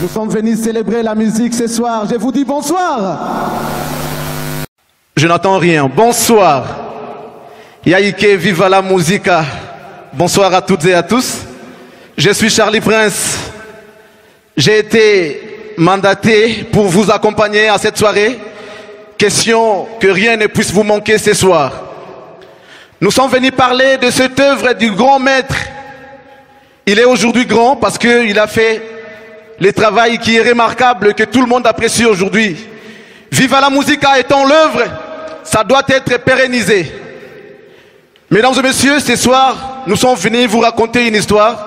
Nous sommes venus célébrer la musique ce soir. Je vous dis bonsoir. Je n'entends rien. Bonsoir. Yaïke, viva la musica. Bonsoir à toutes et à tous. Je suis Charlie Prince. J'ai été mandaté pour vous accompagner à cette soirée. Question que rien ne puisse vous manquer ce soir. Nous sommes venus parler de cette œuvre du grand maître. Il est aujourd'hui grand parce qu'il a fait le travail qui est remarquable, que tout le monde apprécie aujourd'hui. Viva la musica étant l'œuvre, ça doit être pérennisé. Mesdames et messieurs, ce soir, nous sommes venus vous raconter une histoire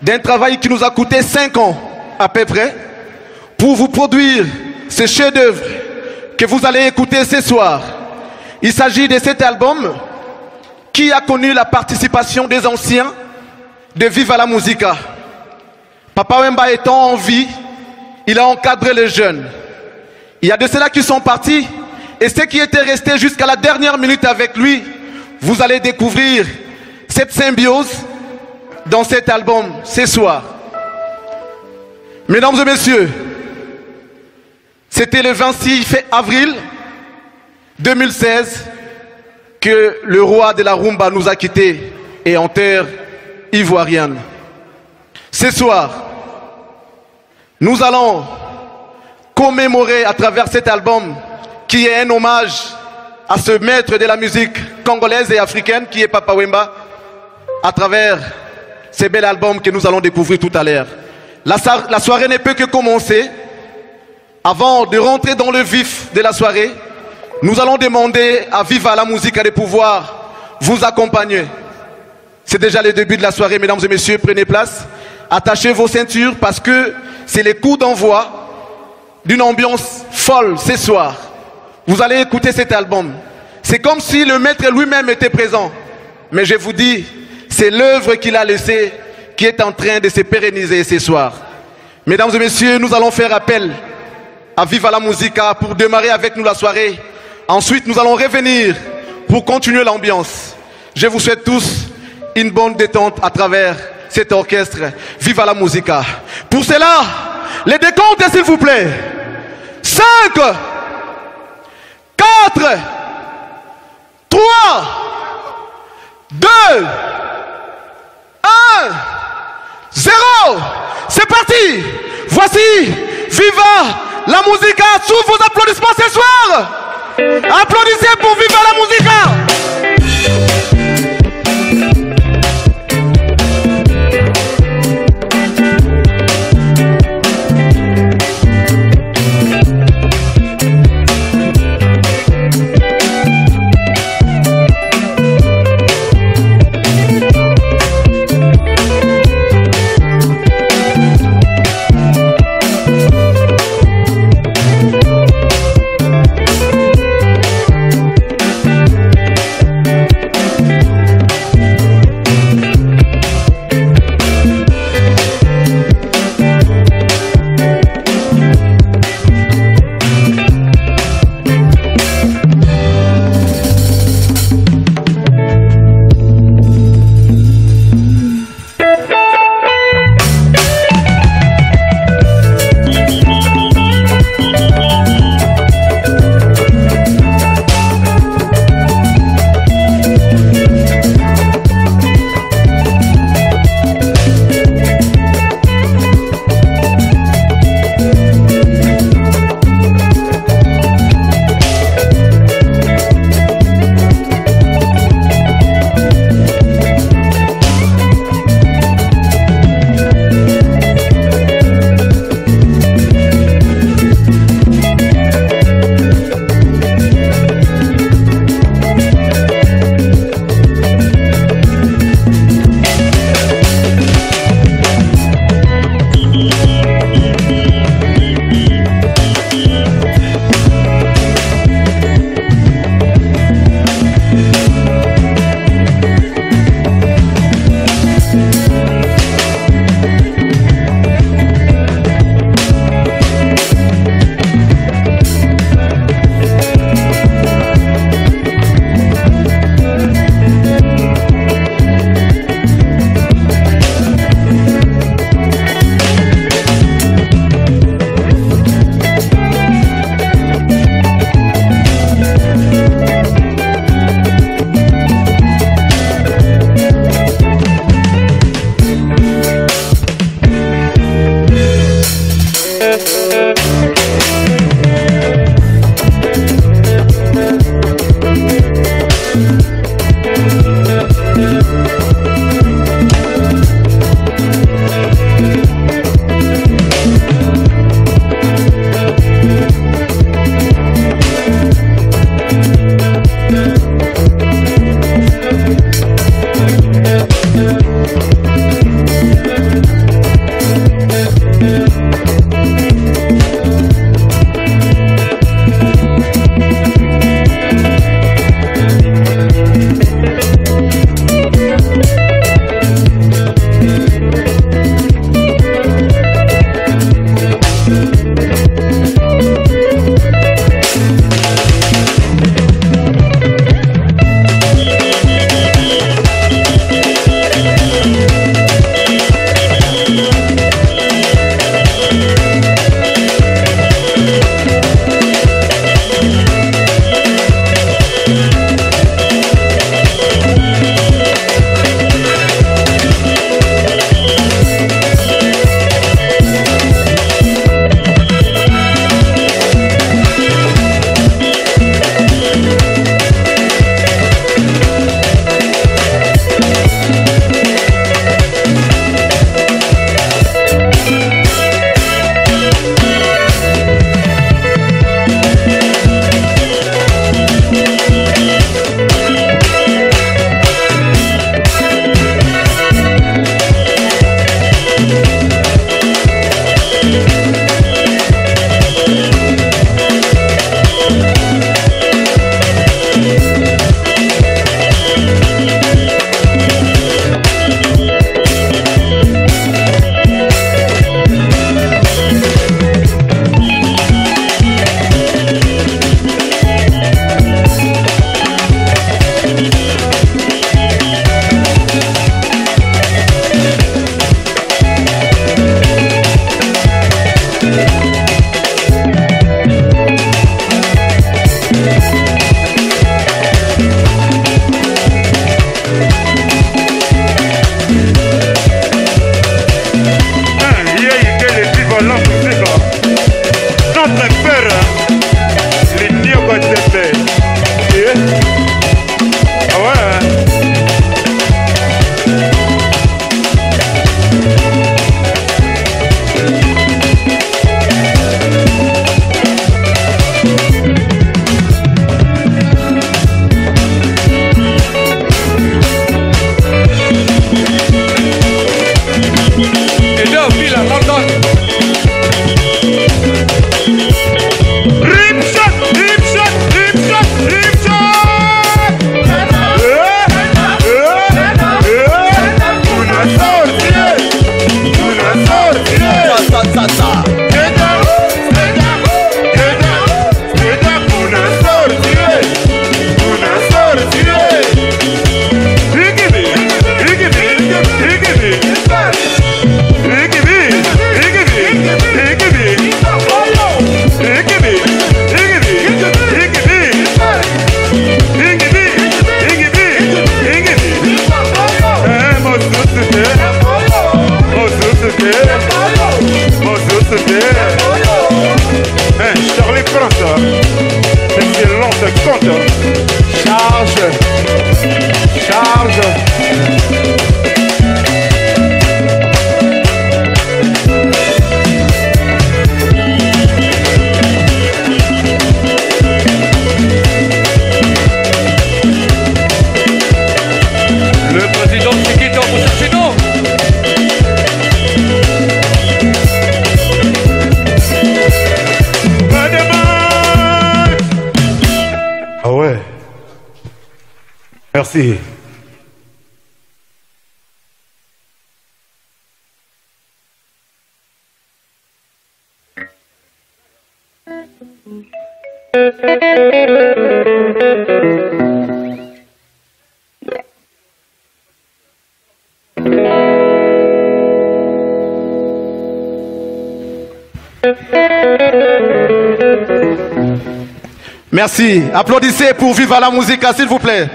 d'un travail qui nous a coûté cinq ans à peu près pour vous produire ce chef-d'œuvre que vous allez écouter ce soir. Il s'agit de cet album qui a connu la participation des anciens de Viva la Musica. Papa Wemba étant en vie, il a encadré les jeunes. Il y a de ceux-là qui sont partis et ceux qui étaient restés jusqu'à la dernière minute avec lui, vous allez découvrir cette symbiose dans cet album ce soir. Mesdames et messieurs, c'était le 26 avril 2016 que le roi de la rumba nous a quittés et en terre ivoirienne. Ce soir, nous allons commémorer à travers cet album qui est un hommage à ce maître de la musique congolaise et africaine qui est Papa Wemba à travers ces bel album que nous allons découvrir tout à l'heure. La, la, soirée ne peut que commencer. Avant de rentrer dans le vif de la soirée, nous allons demander à Viva la musique de pouvoir vous accompagner. C'est déjà le début de la soirée, mesdames et messieurs, prenez place. Attachez vos ceintures parce que c'est les coups d'envoi d'une ambiance folle ce soir. Vous allez écouter cet album. C'est comme si le maître lui-même était présent. Mais je vous dis, c'est l'œuvre qu'il a laissée qui est en train de se pérenniser ce soir. Mesdames et messieurs, nous allons faire appel à Viva la Musica pour démarrer avec nous la soirée. Ensuite, nous allons revenir pour continuer l'ambiance. Je vous souhaite tous une bonne détente à travers cet orchestre. Viva la Musica. Pour cela, les décomptes, s'il vous plaît. 5, 4, 3, 2, 1, 0. C'est parti. Voici Viva la Musica. Sous vos applaudissements ce soir. Applaudissez pour Viva la Musica. Merci. Applaudissez pour Viva la Musica, s'il vous plaît.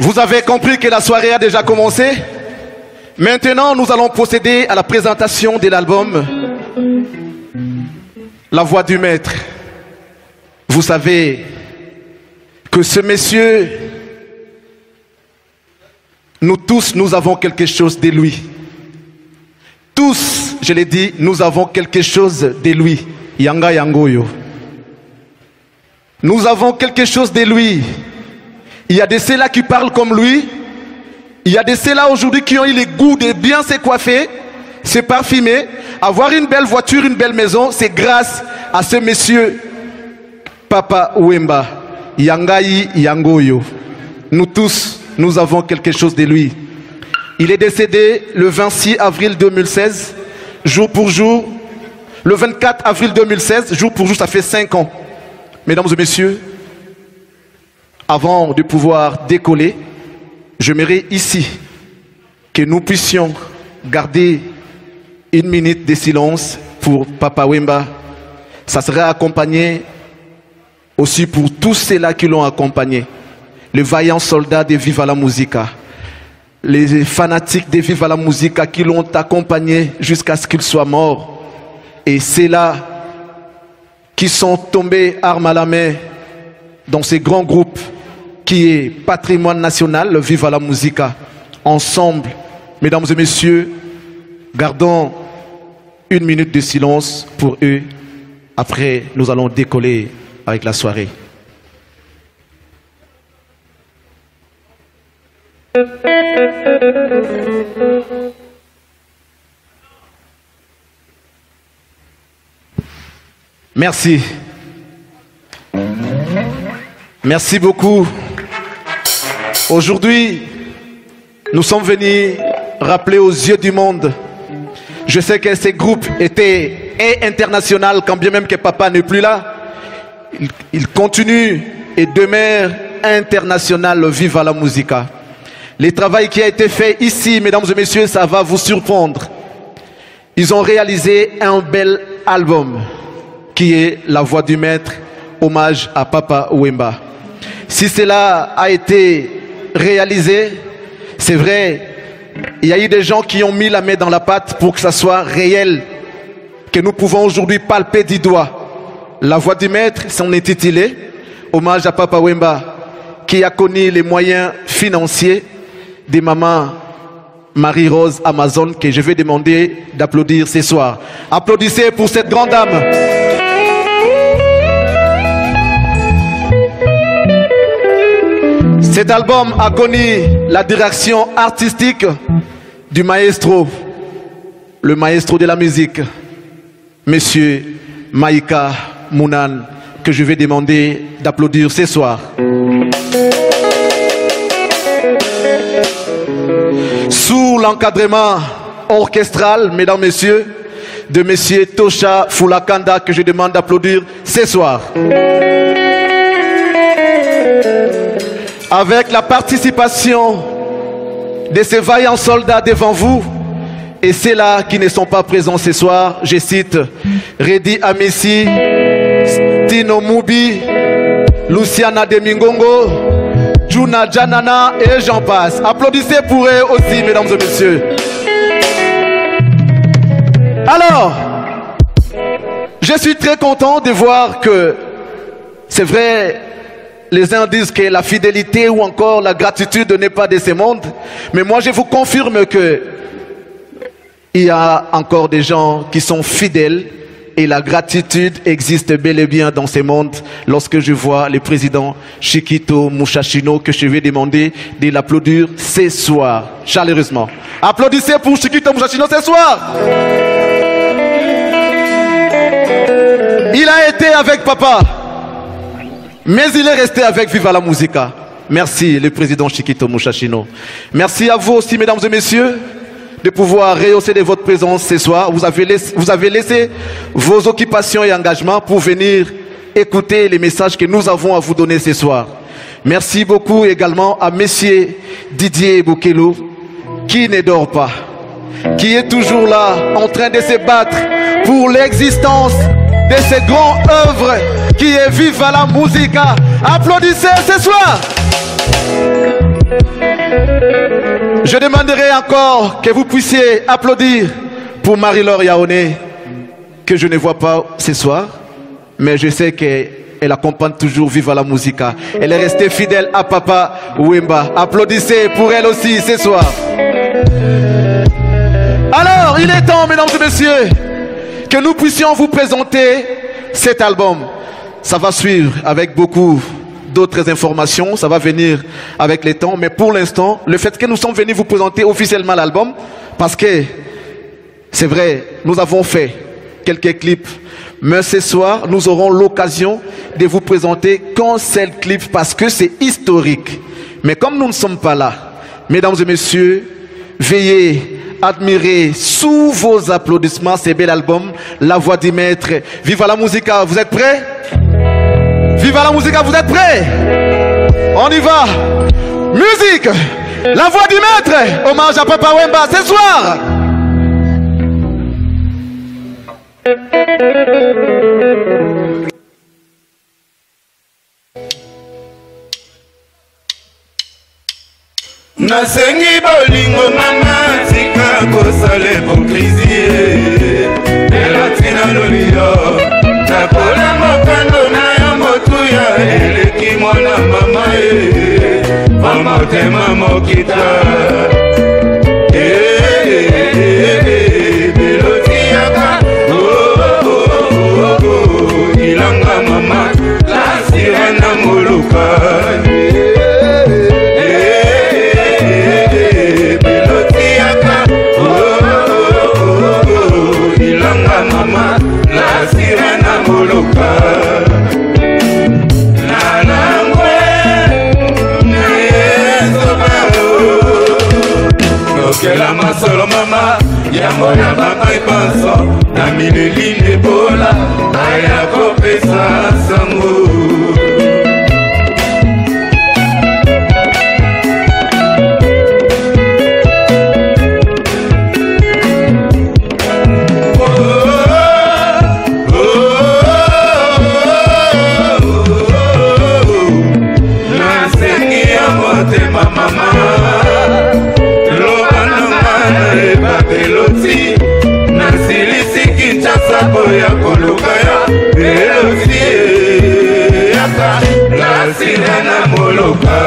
Vous avez compris que la soirée a déjà commencé? Maintenant, nous allons procéder à la présentation de l'album La Voix du Maître. Vous savez que ce monsieur, nous tous, nous avons quelque chose de lui. Tous, je l'ai dit, nous avons quelque chose de lui. Yanga Yangoyo. Nous avons quelque chose de lui. Il y a de ceux-là qui parlent comme lui. Il y a de ceux-là aujourd'hui qui ont eu le goût de bien se coiffer, se parfumer, avoir une belle voiture, une belle maison. C'est grâce à ce monsieur, Papa Wemba, Yangai Yangoyo. Nous tous, nous avons quelque chose de lui. Il est décédé le 26 avril 2016, jour pour jour. Le 24 avril 2016, jour pour jour, ça fait 5 ans. Mesdames et messieurs, avant de pouvoir décoller, j'aimerais ici que nous puissions garder une minute de silence pour Papa Wemba. Ça sera accompagné aussi pour tous ceux-là qui l'ont accompagné. Les vaillants soldats de Viva la Musica. Les fanatiques de Viva la Musica qui l'ont accompagné jusqu'à ce qu'il soit mort. Et c'est là qui sont tombés armes à la main dans ces grands groupes qui est patrimoine national, le Viva la Musica. Ensemble, mesdames et messieurs, gardons une minute de silence pour eux. Après, nous allons décoller avec la soirée. Merci. Merci beaucoup. Aujourd'hui, nous sommes venus rappeler aux yeux du monde. Je sais que ces groupes étaient et international, quand bien même que papa n'est plus là. Il, il continue et demeure international. Viva la musica. Le travail qui a été fait ici, mesdames et messieurs, ça va vous surprendre. Ils ont réalisé un bel album qui est La Voix du Maître, hommage à Papa Wemba. Si cela a été réalisé, c'est vrai, il y a eu des gens qui ont mis la main dans la pâte pour que ça soit réel, que nous pouvons aujourd'hui palper du doigt. La Voix du Maître, s'en est titulé, hommage à Papa Wemba, qui a connu les moyens financiers des mamans Marie-Rose Amazon, que je vais demander d'applaudir ce soir. Applaudissez pour cette grande dame. Cet album a connu la direction artistique du maestro le maestro de la musique, Monsieur Maïka Mounan, que je vais demander d'applaudir ce soir. Sous l'encadrement orchestral, mesdames, messieurs, de Monsieur Tosha Fulakanda, que je demande d'applaudir ce soir. Avec la participation de ces vaillants soldats devant vous, et ceux-là qui ne sont pas présents ce soir, je cite Redi Amissi, Tino Mubi, Luciana Demingongo, Juna Janana et j'en passe. Applaudissez pour eux aussi, mesdames et messieurs. Alors, je suis très content de voir que c'est vrai, les uns disent que la fidélité ou encore la gratitude n'est pas de ce monde, mais moi je vous confirme que il y a encore des gens qui sont fidèles et la gratitude existe bel et bien dans ce monde lorsque je vois le président Chiquito Mouchachino que je vais demander de l'applaudir ce soir, chaleureusement. Applaudissez pour Chiquito Mouchachino ce soir. Il a été avec papa, mais il est resté avec Viva la Musica. Merci, le président Chiquito Mouchachino. Merci à vous aussi, mesdames et messieurs, de pouvoir rehausser de votre présence ce soir. Vous avez, laissé, vos occupations et engagements pour venir écouter les messages que nous avons à vous donner ce soir. Merci beaucoup également à Monsieur Didier Boukelo, qui ne dort pas, qui est toujours là, en train de se battre pour l'existence de ces grandes œuvres qui est Viva la Musica. Applaudissez ce soir. Je demanderai encore que vous puissiez applaudir pour Marie-Laure Yaoné, que je ne vois pas ce soir, mais je sais qu'elle accompagne toujours Viva la Musica. Elle est restée fidèle à Papa Wimba. Applaudissez pour elle aussi ce soir. Alors, il est temps, mesdames et messieurs, que nous puissions vous présenter cet album. Ça va suivre avec beaucoup d'autres informations, ça va venir avec les temps, mais pour l'instant, le fait que nous sommes venus vous présenter officiellement l'album, parce que c'est vrai, nous avons fait quelques clips, mais ce soir, nous aurons l'occasion de vous présenter qu'un seul clip, parce que c'est historique. Mais comme nous ne sommes pas là, mesdames et messieurs, veillez admirer sous vos applaudissements ce bel album, La Voix du Maître. Viva la musica, vous êtes prêts? Viva la musica, vous êtes prêts? On y va. Musique. La Voix du Maître. Hommage à Papa Wemba ce soir nasengi bolingo mama tika kosala hipokrisie elatina lolio nakola mokando na yo motuya eleki mwana mama e pamotema mokita. Belotiaka ilanga mama lasira na moluka mama lasira na moluka nalangwe nayezoba okela masolo mama yango ya bakai panso na mileli ebola aya kopesa sango koluka yo elosi eyaka na sina na moloka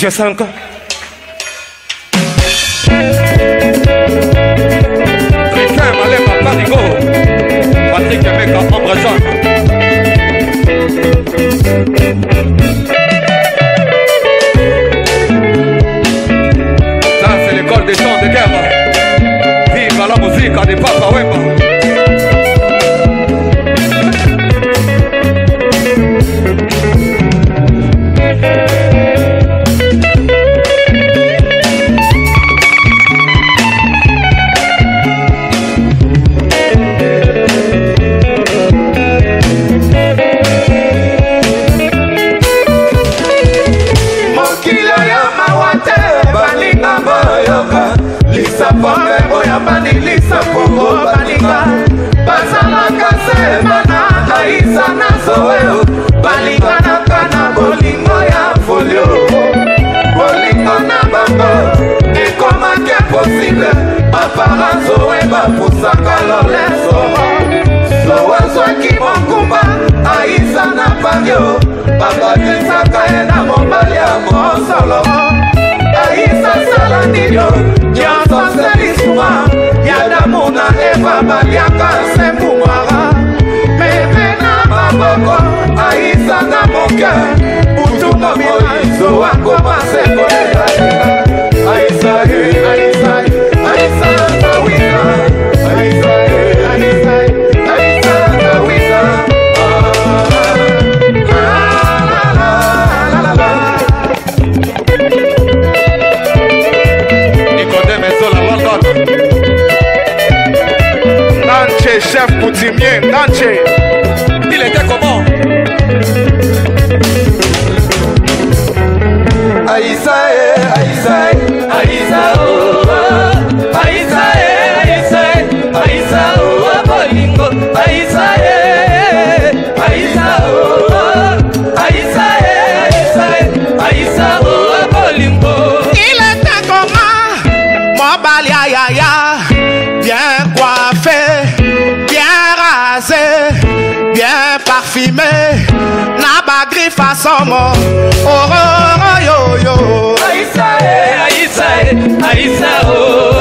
जैसा uncle kí fa sọmọ òróró yòòyò. àyíṣà oh.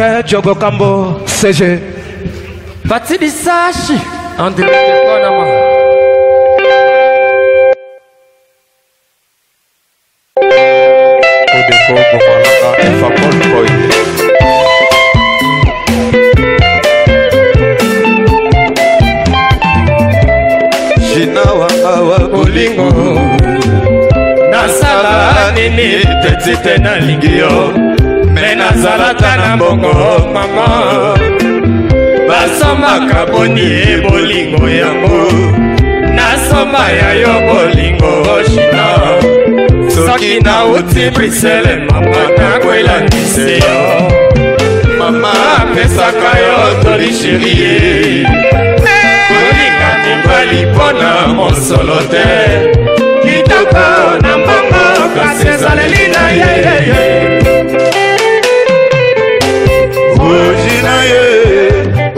Michael Jogo Kambo CG Batidi Sashi en direct de Panama jinawawa bolingo. Nasala nini tetite nalingi yo. Nazalaka na mbongo mama. Basombaka boni ye bolingo yango. Nasomba ya yo bolingo shina. Soki nauti brisele mama nakwelandise yo. Mama apesaka yo toli sherie kolinga mibali mpona mosolo te. Kitoko na mbongo kasi ezaleli na ye ojina ye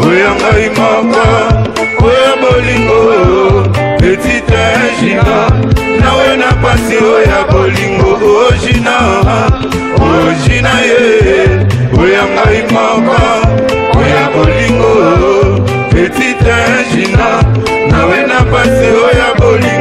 oya ngai moko oya bolingo etite jina nawe na pasi oya bolingo ojina ojina ye oya ngai moko oya bolingo etite jina nawe na pasi oya bolingo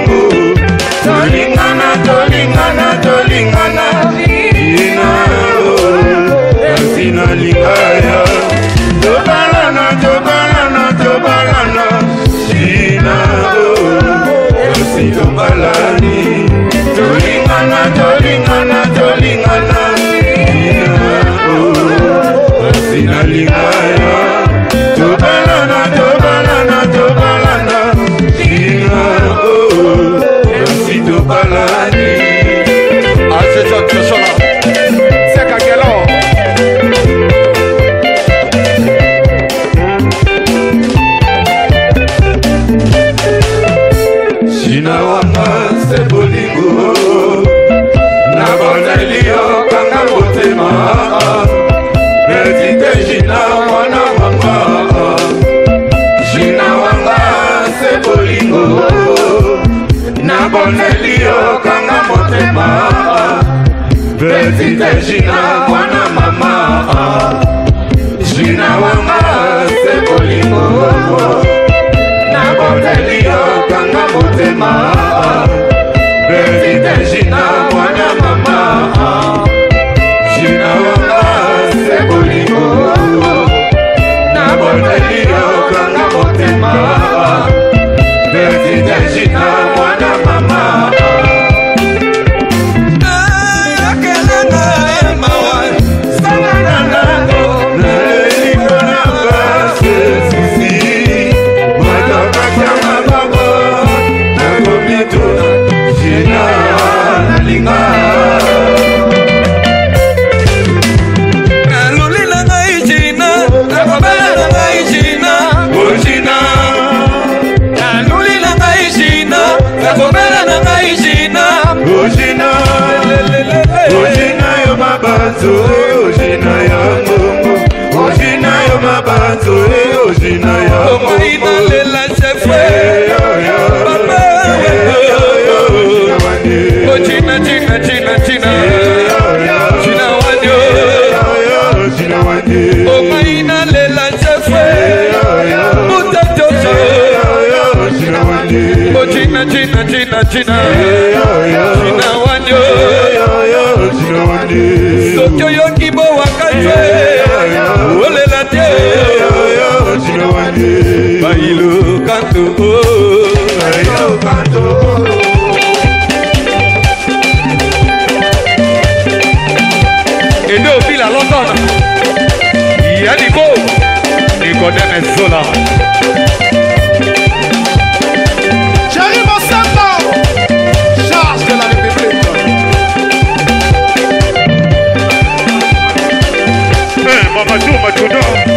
présidé jina mwana wanga jina wanga se bolingo. Naboneli yokanga motema. Présidé jina mwana mama. Jina wanga se bolingo. Naboneli yokanga motema. Présidé jina mwana kornelio kanga motema. Ojina jina. Jina jina Jina wanyo Soki oyoki bowakatwe Olela te. Bailu kanto Ede Obila London. Yannico Nicodème Zola Chuma, chuma, chuma.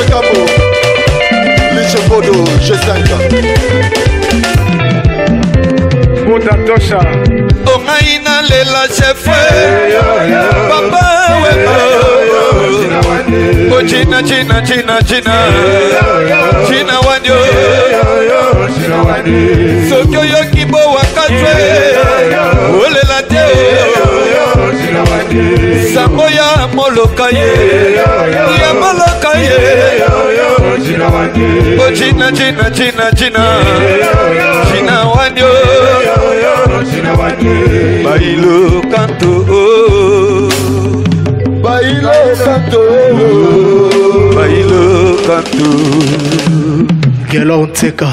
Monsieur Cabo, Monsieur Bodo, G5. Bouda Tosha. Omaïna Lela chef. Papa Webo. Oh, oh. oh Gina Gina Gina Gina. Gina Wanyo. Soki oyoki bo wakatwe. Olela oh, te. Sango ya moloka ye ya moloka ye o china china china china wanyo bailo kanto Bailo Kanto. bailo kanto Gelon Tseka.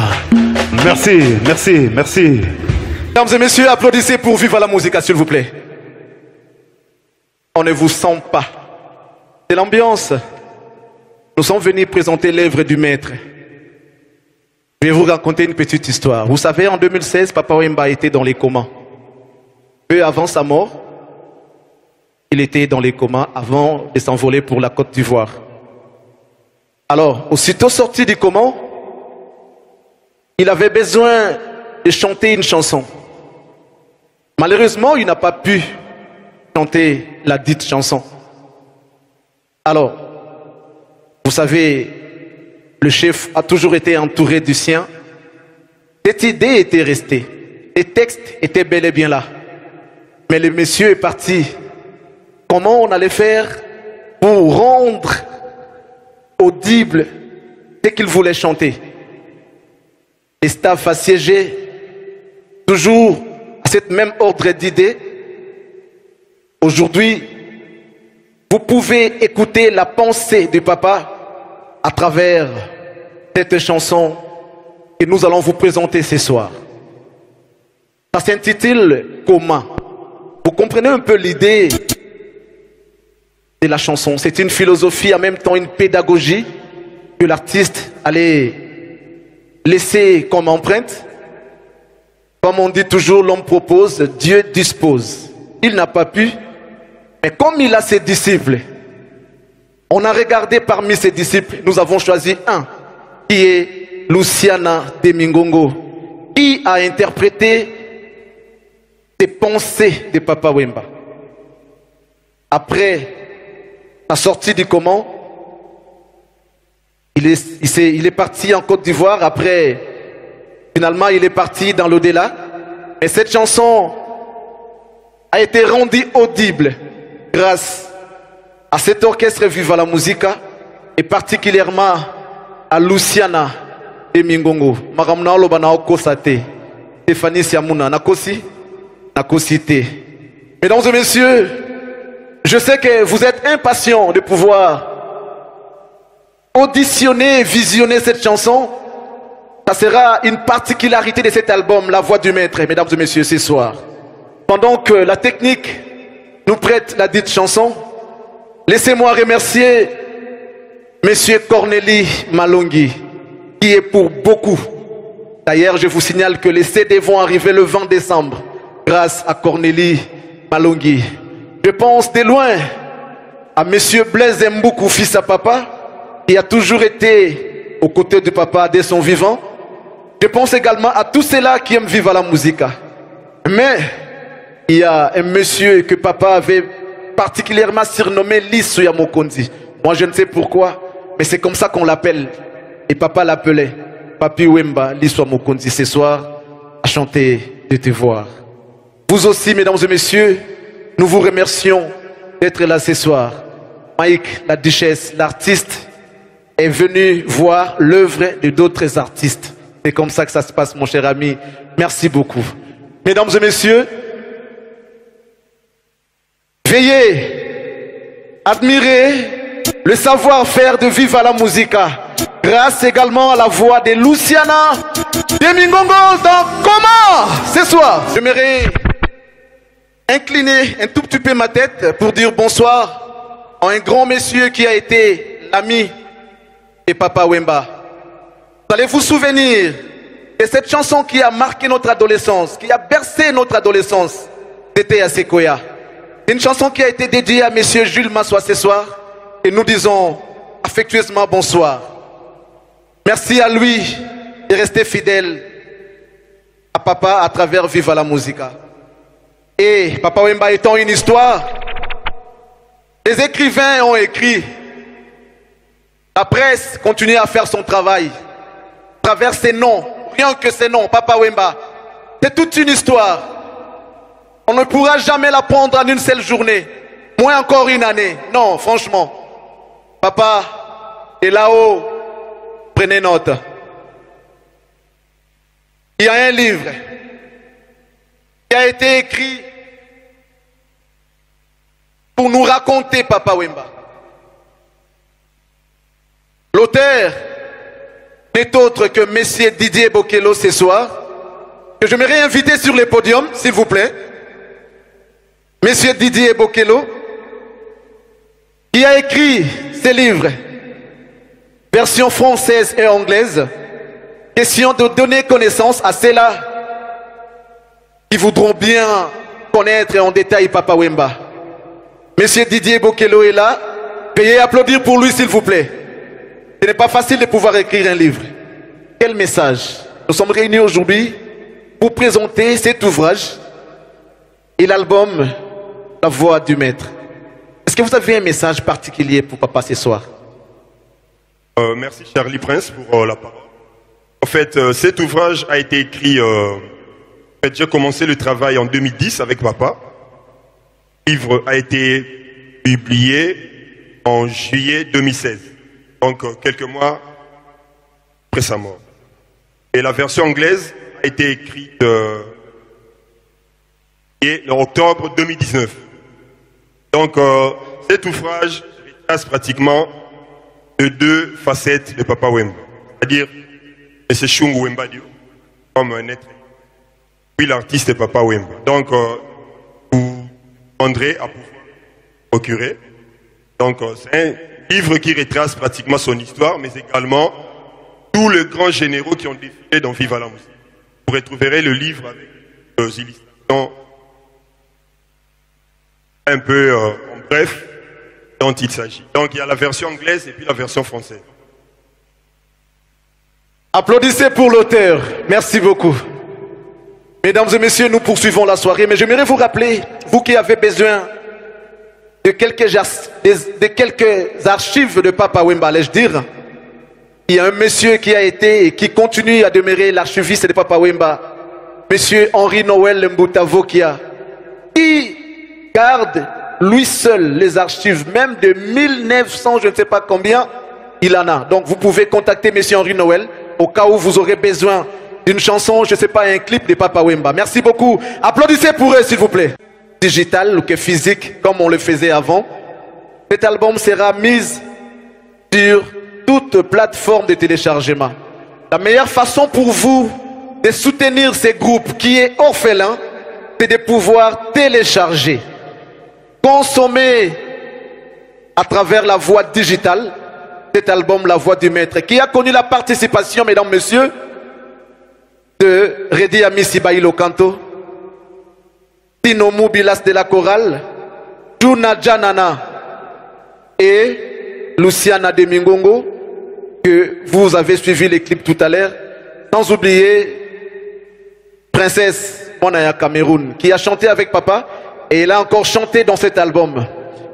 Merci, merci, merci. Mesdames et messieurs, applaudissez pour Viva la musique, s'il vous plaît. On ne vous sent pas. C'est l'ambiance. Nous sommes venus présenter l'œuvre du maître. Je vais vous raconter une petite histoire. Vous savez, en 2016, Papa Wemba était dans les comas. Peu avant sa mort, il était dans les comas avant de s'envoler pour la Côte d'Ivoire. Alors, aussitôt sorti du coma, il avait besoin de chanter une chanson. Malheureusement, il n'a pas pu chanter la dite chanson. Alors, vous savez, le chef a toujours été entouré du sien. Cette idée était restée. Les textes étaient bel et bien là. Mais le monsieur est parti. Comment on allait faire pour rendre audible ce qu'il voulait chanter? Les staffs assiégés, toujours à cette même ordre d'idées. Aujourd'hui, vous pouvez écouter la pensée du papa à travers cette chanson que nous allons vous présenter ce soir. Ça s'intitule Comment Vous comprenez un peu l'idée de la chanson? C'est une philosophie, en même temps une pédagogie que l'artiste allait laisser comme empreinte. Comme on dit toujours, l'homme propose, Dieu dispose. Il n'a pas pu, mais comme il a ses disciples, on a regardé parmi ses disciples, nous avons choisi un qui est Luciana de Mingongo, qui a interprété les pensées de Papa Wemba. Après sa sortie du comment, il est parti en Côte d'Ivoire. Après, finalement, il est parti dans l'au-delà. Et cette chanson a été rendue audible grâce à cet orchestre Viva la Musica et particulièrement à Luciana de Mingongo. Makamna oloba na. Stéphanie Siamuna, nakosi, nakosi te. Mesdames et messieurs, je sais que vous êtes impatients de pouvoir auditionner, visionner cette chanson. Ça sera une particularité de cet album, La Voix du Maître, mesdames et messieurs, ce soir. Pendant que la technique nous prête la dite chanson, laissez-moi remercier Monsieur Cornélie Malongi, qui est pour beaucoup D'ailleurs, je vous signale que les CD vont arriver le 20 décembre grâce à Cornélie Malongui. Je pense de loin à Monsieur Blaise Mboukou, fils à papa, qui a toujours été aux côtés du papa dès son vivant. Je pense également à tous ceux-là qui aiment vivre à la musique. Mais il y a un monsieur que papa avait particulièrement surnommé Lissouya Mokondi. Moi, je ne sais pourquoi, mais c'est comme ça qu'on l'appelle. Et papa l'appelait Papi Wemba Lissouya Mokondi ce soir à chanter de te voir. Vous aussi, mesdames et messieurs, nous vous remercions d'être là ce soir. Mike, la duchesse, l'artiste, est venu voir l'œuvre de d'autres artistes. C'est comme ça que ça se passe, mon cher ami. Merci beaucoup. Mesdames et messieurs, Veillez, admirer le savoir-faire de Viva la Musica, grâce également à la voix de Luciana Domingongo dans Comment ce soir? J'aimerais incliner un tout petit peu ma tête pour dire bonsoir à un grand monsieur qui a été l'ami de Papa Wemba. Vous allez vous souvenir de cette chanson qui a marqué notre adolescence, qui a bercé notre adolescence, c'était à Sequoia. Une chanson qui a été dédiée à Monsieur Jules Massois ce soir. Et nous disons affectueusement bonsoir. Merci à lui de rester fidèle à papa à travers Viva la Musica. Et Papa Wemba étant une histoire, les écrivains ont écrit, la presse continue à faire son travail, à travers ses noms, rien que ses noms, Papa Wemba. C'est toute une histoire. On ne pourra jamais la prendre en une seule journée, moins encore une année. Non, franchement. Papa, et là-haut, prenez note. Il y a un livre qui a été écrit pour nous raconter Papa Wemba. L'auteur n'est autre que Monsieur Didier Bokelo ce soir, que je me réinviter sur le podium, s'il vous plaît. Monsieur Didier Bokelo, qui a écrit ces livres, version française et anglaise, question de donner connaissance à ceux-là qui voudront bien connaître en détail Papa Wemba. Monsieur Didier Bokelo est là. Veuillez applaudir pour lui, s'il vous plaît. Ce n'est pas facile de pouvoir écrire un livre. Quel message Nous sommes réunis aujourd'hui pour présenter cet ouvrage et l'album La voix du maître. Est-ce que vous avez un message particulier pour papa ce soir? Euh, merci Charlie Prince pour euh, la parole. En fait, euh, cet ouvrage a été écrit. en fait, j'ai commencé le travail en 2010 avec papa. Le livre a été publié en juillet 2016, donc quelques mois après sa mort. Et la version anglaise a été écrite en octobre 2019. Donc, euh, cet ouvrage retrace pratiquement de deux facettes de Papa Wemba. C'est-à-dire, M. Shungu Wemba Dio, comme un être, puis l'artiste Papa Wemba. Donc, euh, vous demanderez à pouvoir procurer. Donc, euh, c'est un livre qui retrace pratiquement son histoire, mais également tous les grands généraux qui ont défilé dans Viva la. Vous retrouverez le livre avec des illustrations un peu euh, en bref dont il s'agit. Donc il y a la version anglaise et puis la version française. Applaudissez pour l'auteur. Merci beaucoup. Mesdames et messieurs, nous poursuivons la soirée, mais j'aimerais vous rappeler, vous qui avez besoin de quelques, de quelques archives de Papa Wemba, allais-je dire, il y a un monsieur qui a été et qui continue à demeurer l'archiviste de Papa Wemba, monsieur Henri Noël Mbutavokia, qui garde lui seul les archives, même de 1900, je ne sais pas combien, il en a. Donc vous pouvez contacter monsieur Henri Noël au cas où vous aurez besoin d'une chanson, je ne sais pas, un clip de Papa Wemba. Merci beaucoup. Applaudissez pour eux, s'il vous plaît. Digital ou que physique, comme on le faisait avant. Cet album sera mis sur toute plateforme de téléchargement. La meilleure façon pour vous de soutenir ces groupes qui est orphelin, c'est de pouvoir télécharger, consommer à travers la voie digitale cet album La Voix du Maître, qui a connu la participation, mesdames, messieurs, de Redi Amisi Bailo Kanto, Tino Bilas de la chorale, Juna Janana et Luciana de Mingongo, que vous avez suivi les clips tout à l'heure, sans oublier Princesse Monaya Cameroun, qui a chanté avec papa et elle a encore chanté dans cet album.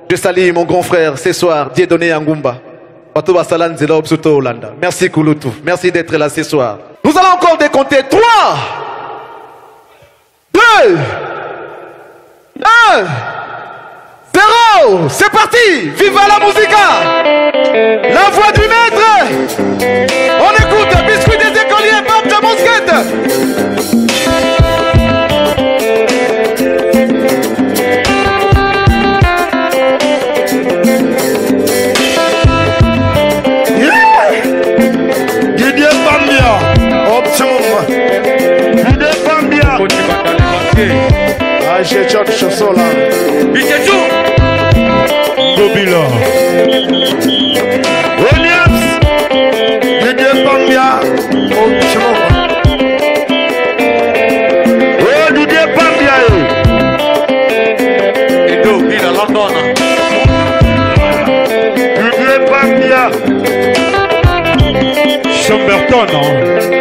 Je salue mon grand frère ce soir, Dieudonné Angumba. Merci Kouloutou. Merci d'être là ce soir. Nous allons encore décompter 3, 2, 1, 0. C'est parti. Viva la musica. La voix du maître. Aje Chot Chosola. Gobila. Williams. Didier Bambia, option. Oh, Didier Bambia. eh. Edo, Gila, London. Didier Bambia. Chamberton.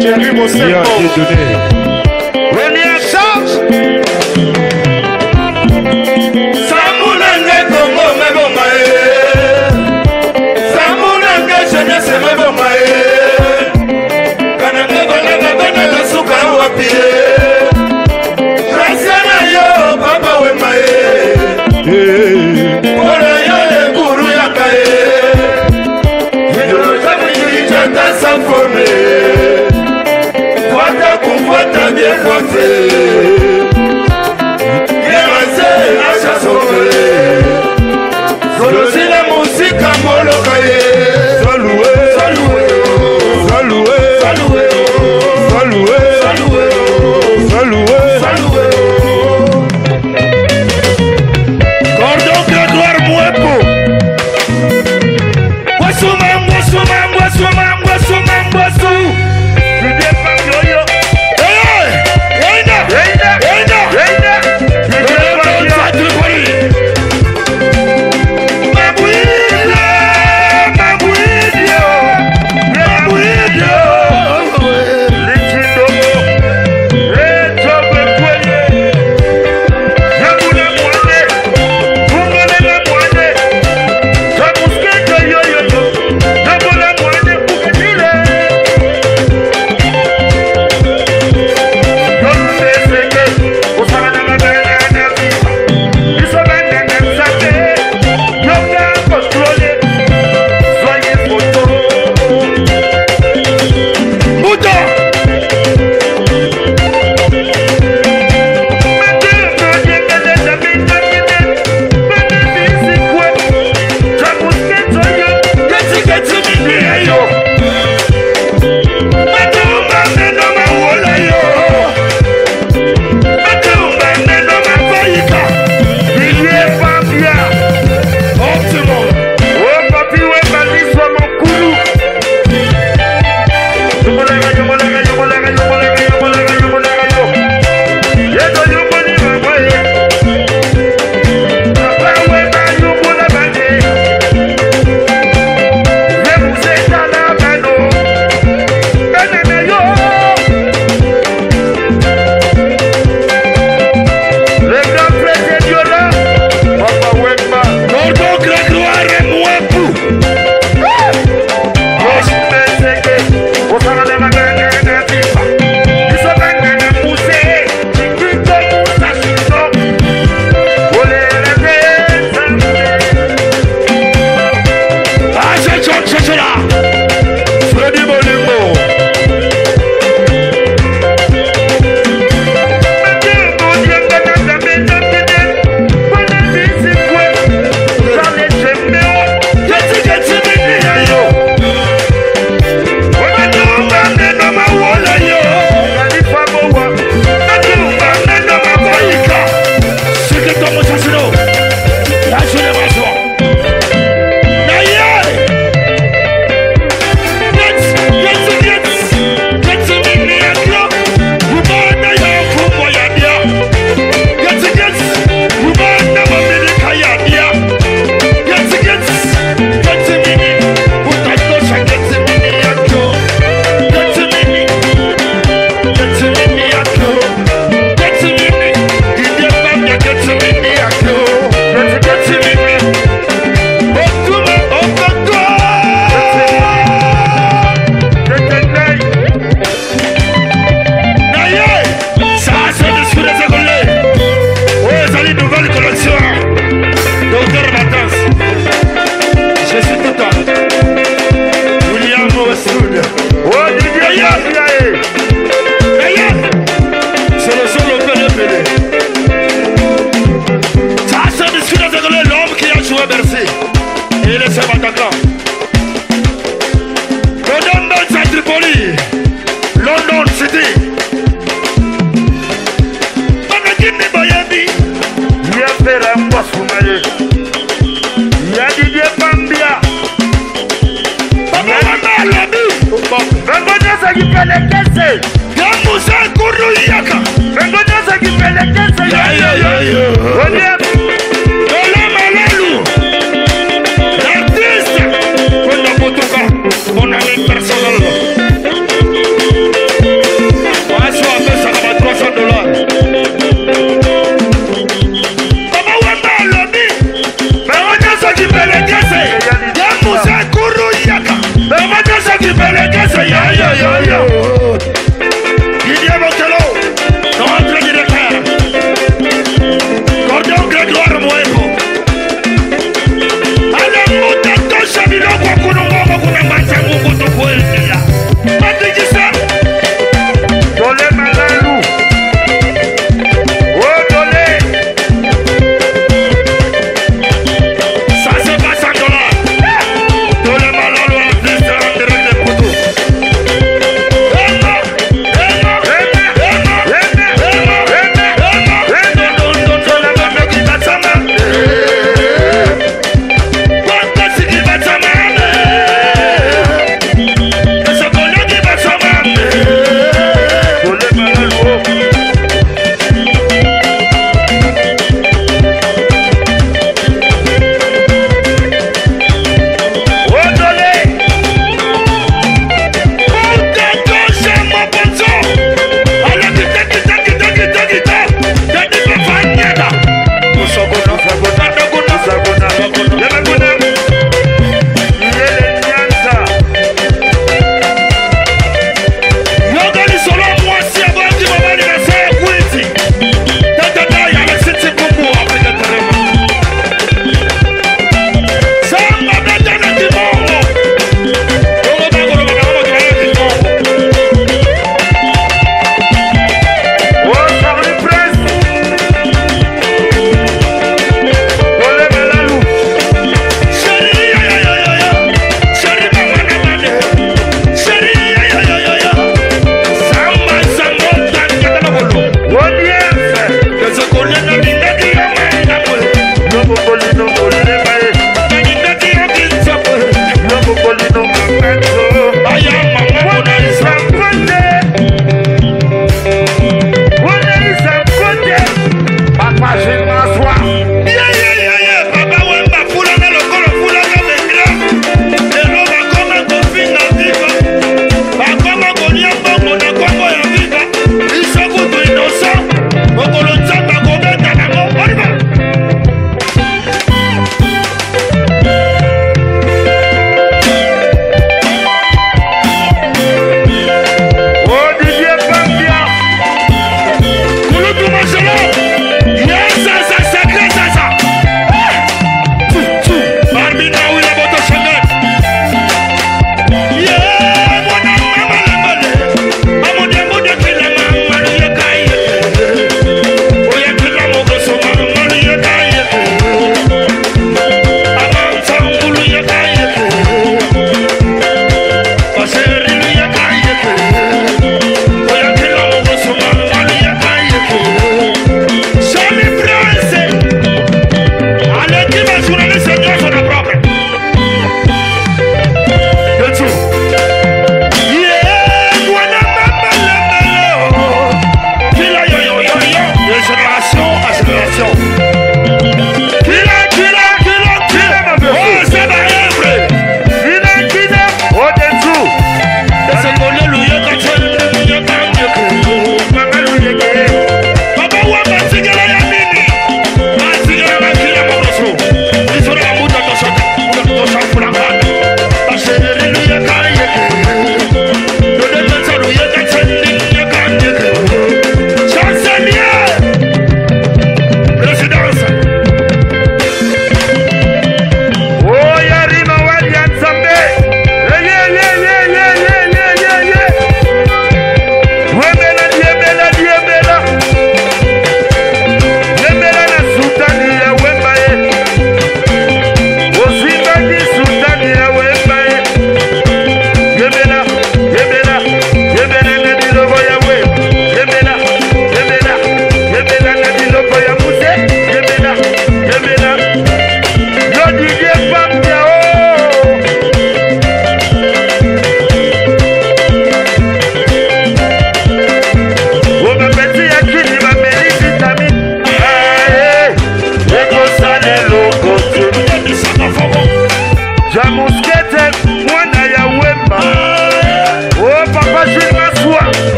Thierry Il a Mosembo. donné.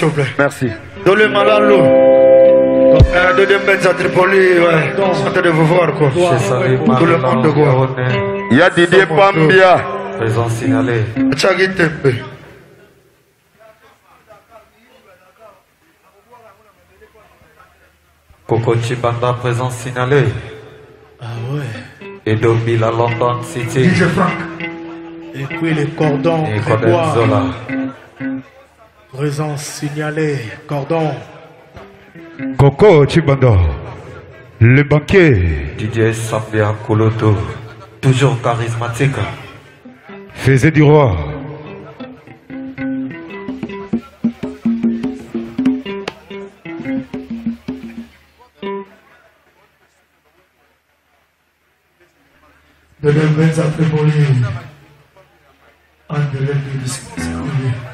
S'il vous plaît Merci. Dole Malalo. Euh, de Dembenza Tripoli, ouais. Content de vous voir, quoi. Tout le monde, quoi. Il y a Didier Pambia. Présence signalée. Tchagi Tempe. Coco Chibanda, présence signalée. Ah ouais. Et Dobila London City. DJ Frank. Et puis les cordons Et. Zola. Présence signalée. Cordon. Coco Chibando. Le banquier DJ Sambia Koloto. Toujours charismatique. faisait du roi. de Dembenza Tripoli. André de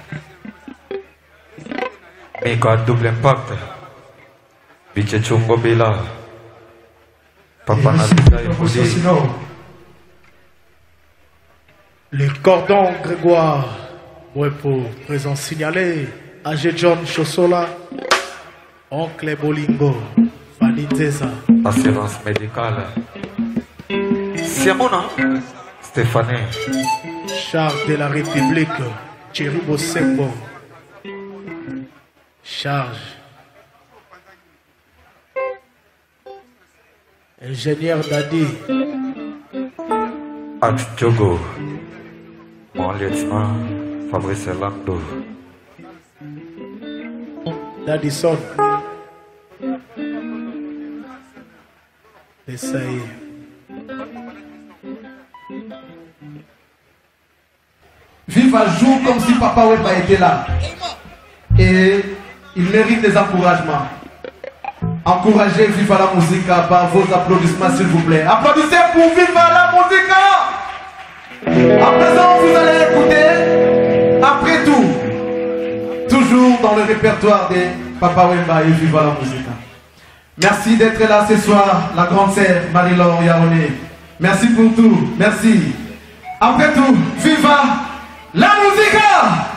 Discoulier. Mika Double Impact. Biche Chungo Bila. Yehudi. Les cordons Grégoire. Wepo. Présence signalée. AG John Chosola. Oncle Bolingo. Fanny. Assurance médicale. Siamona. Stéphanie. Charge de la République. Thierry Bosembo. Charge. Ingénieur Dadi. Ax Jogo. Mon lieutenant Fabrice Lando. Dadison. Essaye. Viva joue comme si Papa Wemba était là. Et il mérite des encouragements. Encouragez Viva la Musica par vos applaudissements, s'il vous plaît. Applaudissez pour Viva la Musica. À présent, vous allez écouter, après tout, toujours dans le répertoire des Papa Wemba et Viva la Musica. Merci d'être là ce soir, la grande sœur Marie-Laure Yaroné. Merci pour tout. Merci. Après tout, viva la musica!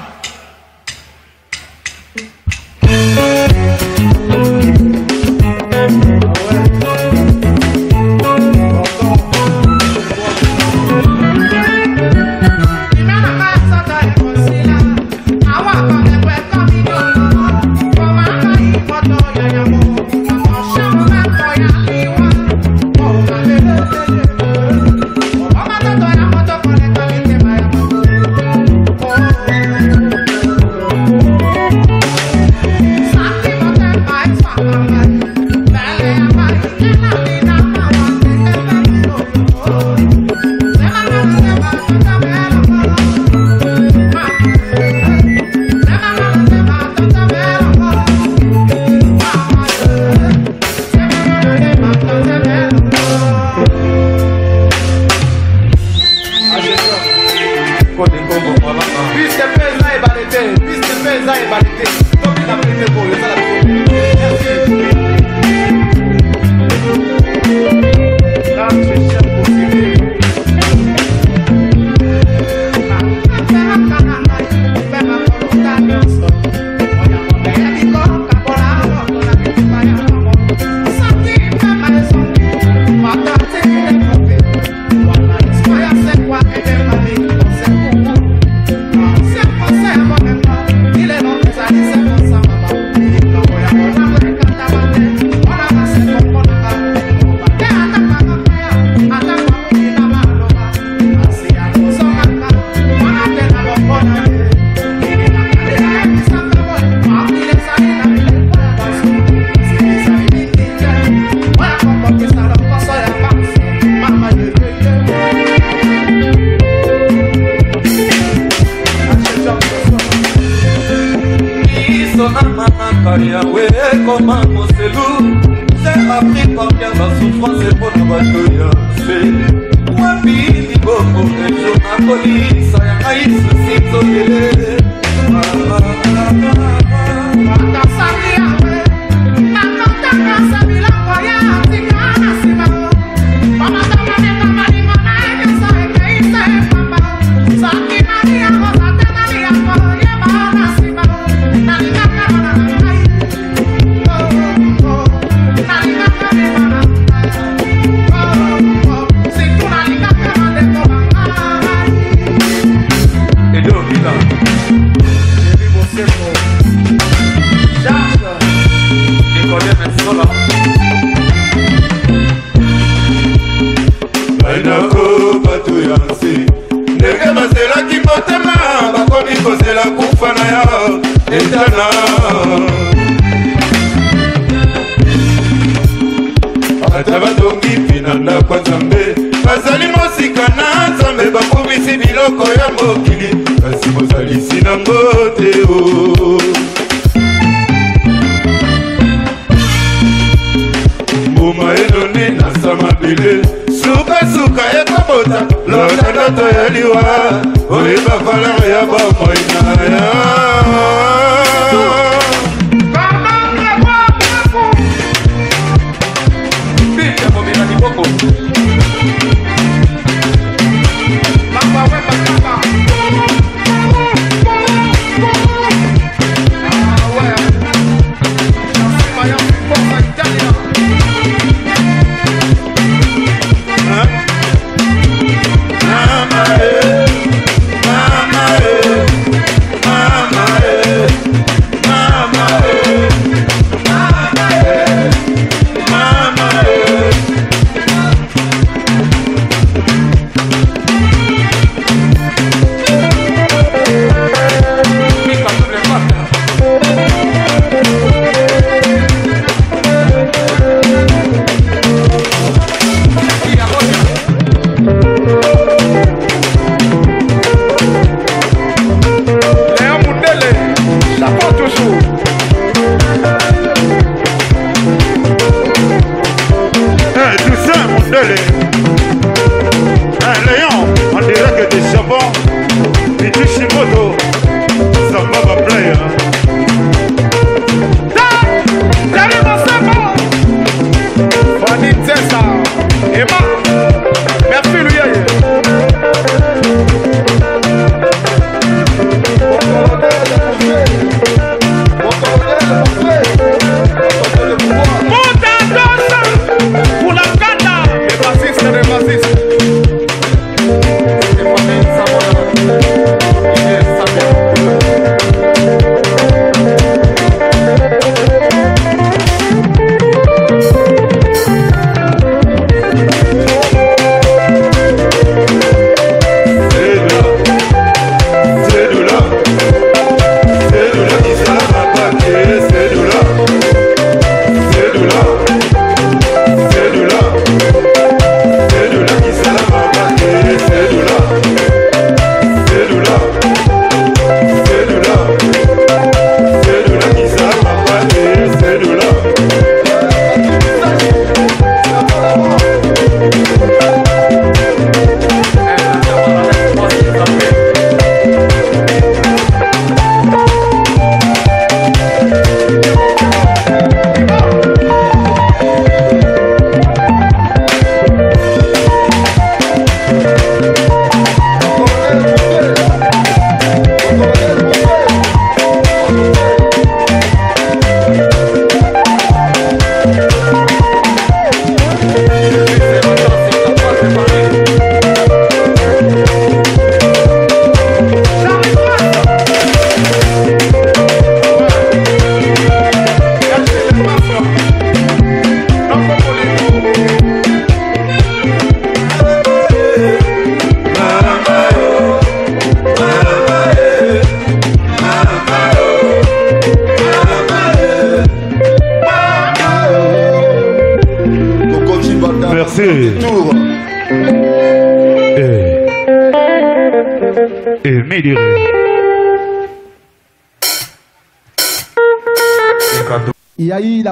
par yawe ekoma moselu se apri parkia basouffrance mpona bato ya se wapi libongo ejo nakolisa ya ngai susi nzokele ah, ah, ah,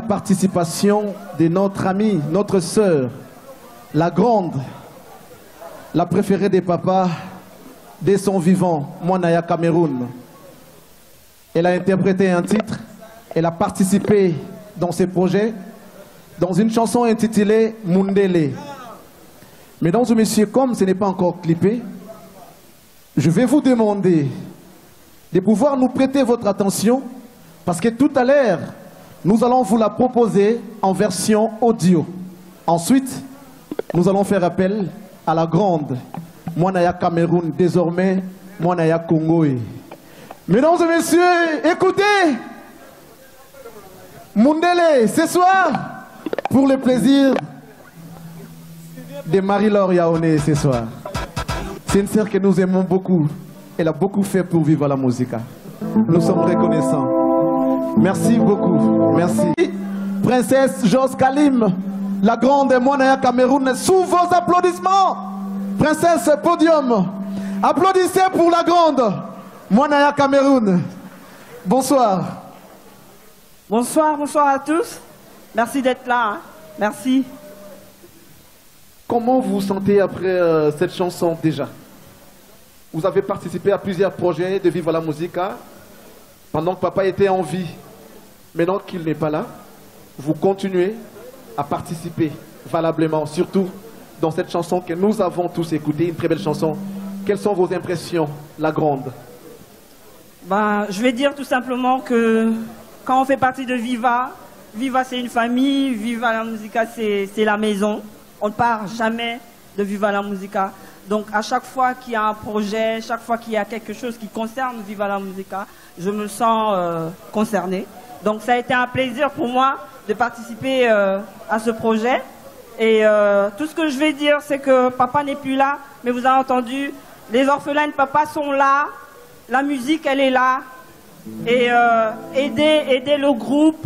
participation de notre amie, notre sœur, la grande, la préférée des papas, dès son vivant, Mwanaya Cameroun. Elle a interprété un titre, elle a participé dans ces projets, dans une chanson intitulée Mundele. Mesdames et messieurs, comme ce n'est pas encore clippé, je vais vous demander de pouvoir nous prêter votre attention parce que tout à l'heure, nous allons vous la proposer en version audio. Ensuite, nous allons faire appel à la grande Mwanaya Cameroun, désormais Mwanaya Congoé. Mesdames et messieurs, écoutez Mundele, ce soir, pour le plaisir de Marie-Laure Yaoné ce soir. C'est une sœur que nous aimons beaucoup. Elle a beaucoup fait pour vivre la musique. Nous sommes reconnaissants. Merci beaucoup. Merci. Princesse Jos Kalim, la grande Monaya Cameroun, sous vos applaudissements. Princesse Podium, applaudissez pour la grande Monaya Cameroun. Bonsoir. Bonsoir, bonsoir à tous. Merci d'être là. hein. Merci. Comment vous vous sentez après euh, cette chanson déjà? Vous avez participé à plusieurs projets de Vive la Musica pendant que papa était en vie. Maintenant qu'il n'est pas là, vous continuez à participer valablement, surtout dans cette chanson que nous avons tous écoutée, une très belle chanson. Quelles sont vos impressions, la grande? Ben, je vais dire tout simplement que quand on fait partie de Viva, Viva c'est une famille, Viva la Musica c'est c'est la maison. On ne part jamais de Viva la Musica. Donc à chaque fois qu'il y a un projet, chaque fois qu'il y a quelque chose qui concerne Viva la Musica, je me sens euh, concernée. Donc ça a été un plaisir pour moi de participer euh, à ce projet. Et euh, tout ce que je vais dire, c'est que papa n'est plus là, mais vous avez entendu, les orphelins de papa sont là, la musique elle est là, et euh, aider, aider le groupe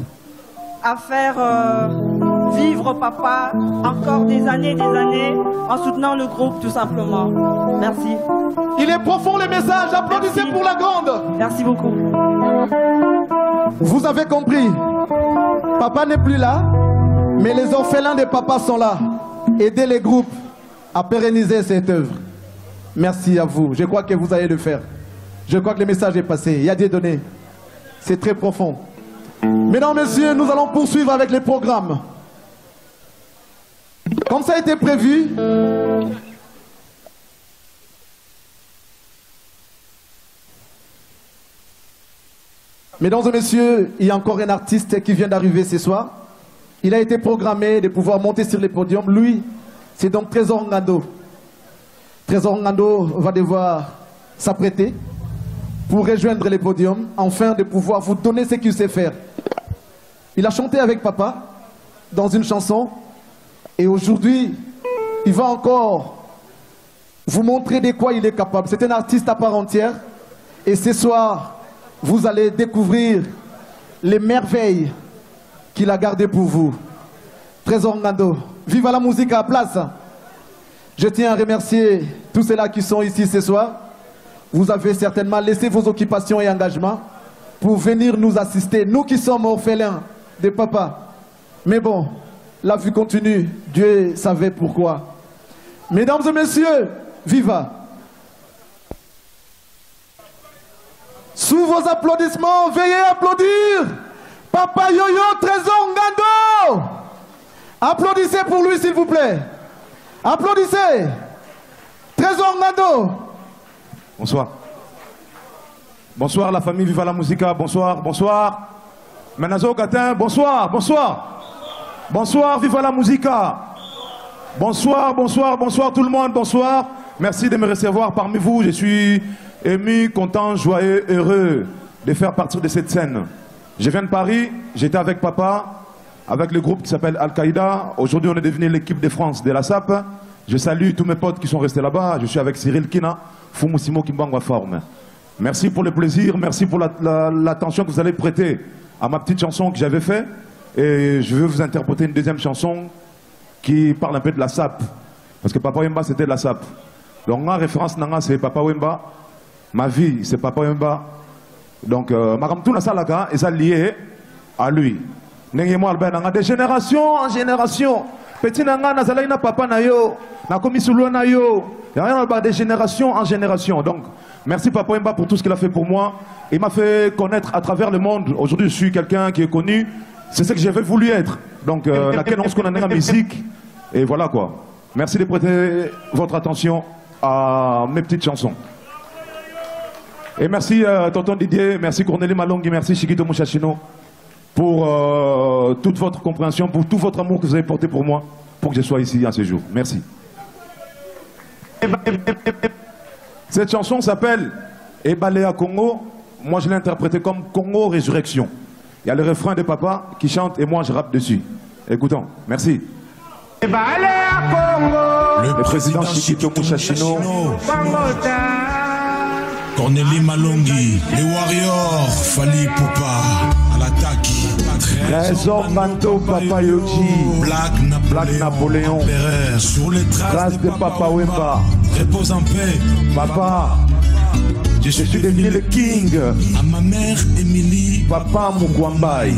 à faire vivre papa encore des années et des années en soutenant le groupe tout simplement. Merci. Il est profond le message, applaudissez Merci. pour la grande. Merci beaucoup. Vous avez compris. Papa n'est plus là, mais les orphelins de papa sont là. Aidez les groupes à pérenniser cette œuvre. Merci à vous. Je crois que vous allez le faire. Je crois que le message est passé. Il y a des données. C'est très profond. Mesdames, Messieurs, nous allons poursuivre avec les programmes. Comme ça a été prévu, Mesdames et messieurs, il y a encore un artiste qui vient d'arriver ce soir. Il a été programmé de pouvoir monter sur les podiums. Lui, c'est donc Trésor Ngando. Trésor Ngando va devoir s'apprêter pour rejoindre les podiums, afin de pouvoir vous donner ce qu'il sait faire. Il a chanté avec papa dans une chanson et aujourd'hui, il va encore vous montrer de quoi il est capable. C'est un artiste à part entière et ce soir, vous allez découvrir les merveilles qu'il a gardées pour vous. Trésor Ngando, vive la musique à place. Je tiens à remercier tous ceux-là qui sont ici ce soir. Vous avez certainement laissé vos occupations et engagements pour venir nous assister, nous qui sommes orphelins de papa. Mais bon, la vie continue, Dieu savait pourquoi. Mesdames et messieurs, viva! Sous vos applaudissements, veuillez applaudir Papa Yoyo Trésor Ngando. Applaudissez pour lui, s'il vous plaît. Applaudissez. Trésor Ngando. Bonsoir. Bonsoir la famille Viva la Musica, bonsoir, bonsoir. Menazo Gatin, bonsoir, bonsoir. Bonsoir, Viva la Musica. Bonsoir, bonsoir, bonsoir tout le monde, bonsoir. Merci de me recevoir parmi vous. Je suis ému, content, joyeux, heureux de faire partie de cette scène. Je viens de Paris, j'étais avec papa, avec le groupe qui s'appelle Al-Qaïda. Aujourd'hui, on est devenu l'équipe de France de la SAP. Je salue tous mes potes qui sont restés là-bas. Je suis avec Cyril Kina, Fumusimo Kimbangwa Forme. Merci pour le plaisir, merci pour l'attention la, l'attention que vous allez prêter à ma petite chanson que j'avais faite. Et je vais vous interpréter une deuxième chanson qui parle un peu de la SAP. Parce que Papa Wemba, c'était de la SAP. Donc, ma référence, nanga, c'est Papa Wemba. Ma vie, c'est Papa Wemba. Donc, euh, Maram Tuna Salaka est lié à lui. nanga de génération en génération petit na nga nazalaki na papa na yo nakomi solo na yo de génération en génération donc merci papa Wemba pour tout ce qu'il a fait pour moi il m'a fait connaître à travers le monde aujourd'hui je suis quelqu'un qui est connu c'est ce que j'avais voulu être donc euh, laquelle on se connaît la musique et voilà quoi merci de prêter votre attention à mes petites chansons et merci euh, Tonton Didier, merci Cornélie Malonghi, merci Chiquito Mouchachino pour euh, toute votre compréhension, pour tout votre amour que vous avez porté pour moi, pour que je sois ici à ce jour. Merci. Cette chanson s'appelle Ebalea Congo. Moi, je l'ai interprétée comme Congo Résurrection. Il y a le refrain de papa qui chante et moi, je rappe dessus. Écoutons. Merci. Le président Chiquito Mouchachino. Cornélie Malongi, les Warriors, Fali Poupa, à l'attaque. Trésor Manto Papa Yogi, Black Black Napoléon, Empereur, sur les traces trace de Papa Wemba. Repose en paix. Papa, je suis devenu le king. À ma mère Émilie, Papa Mugwambai.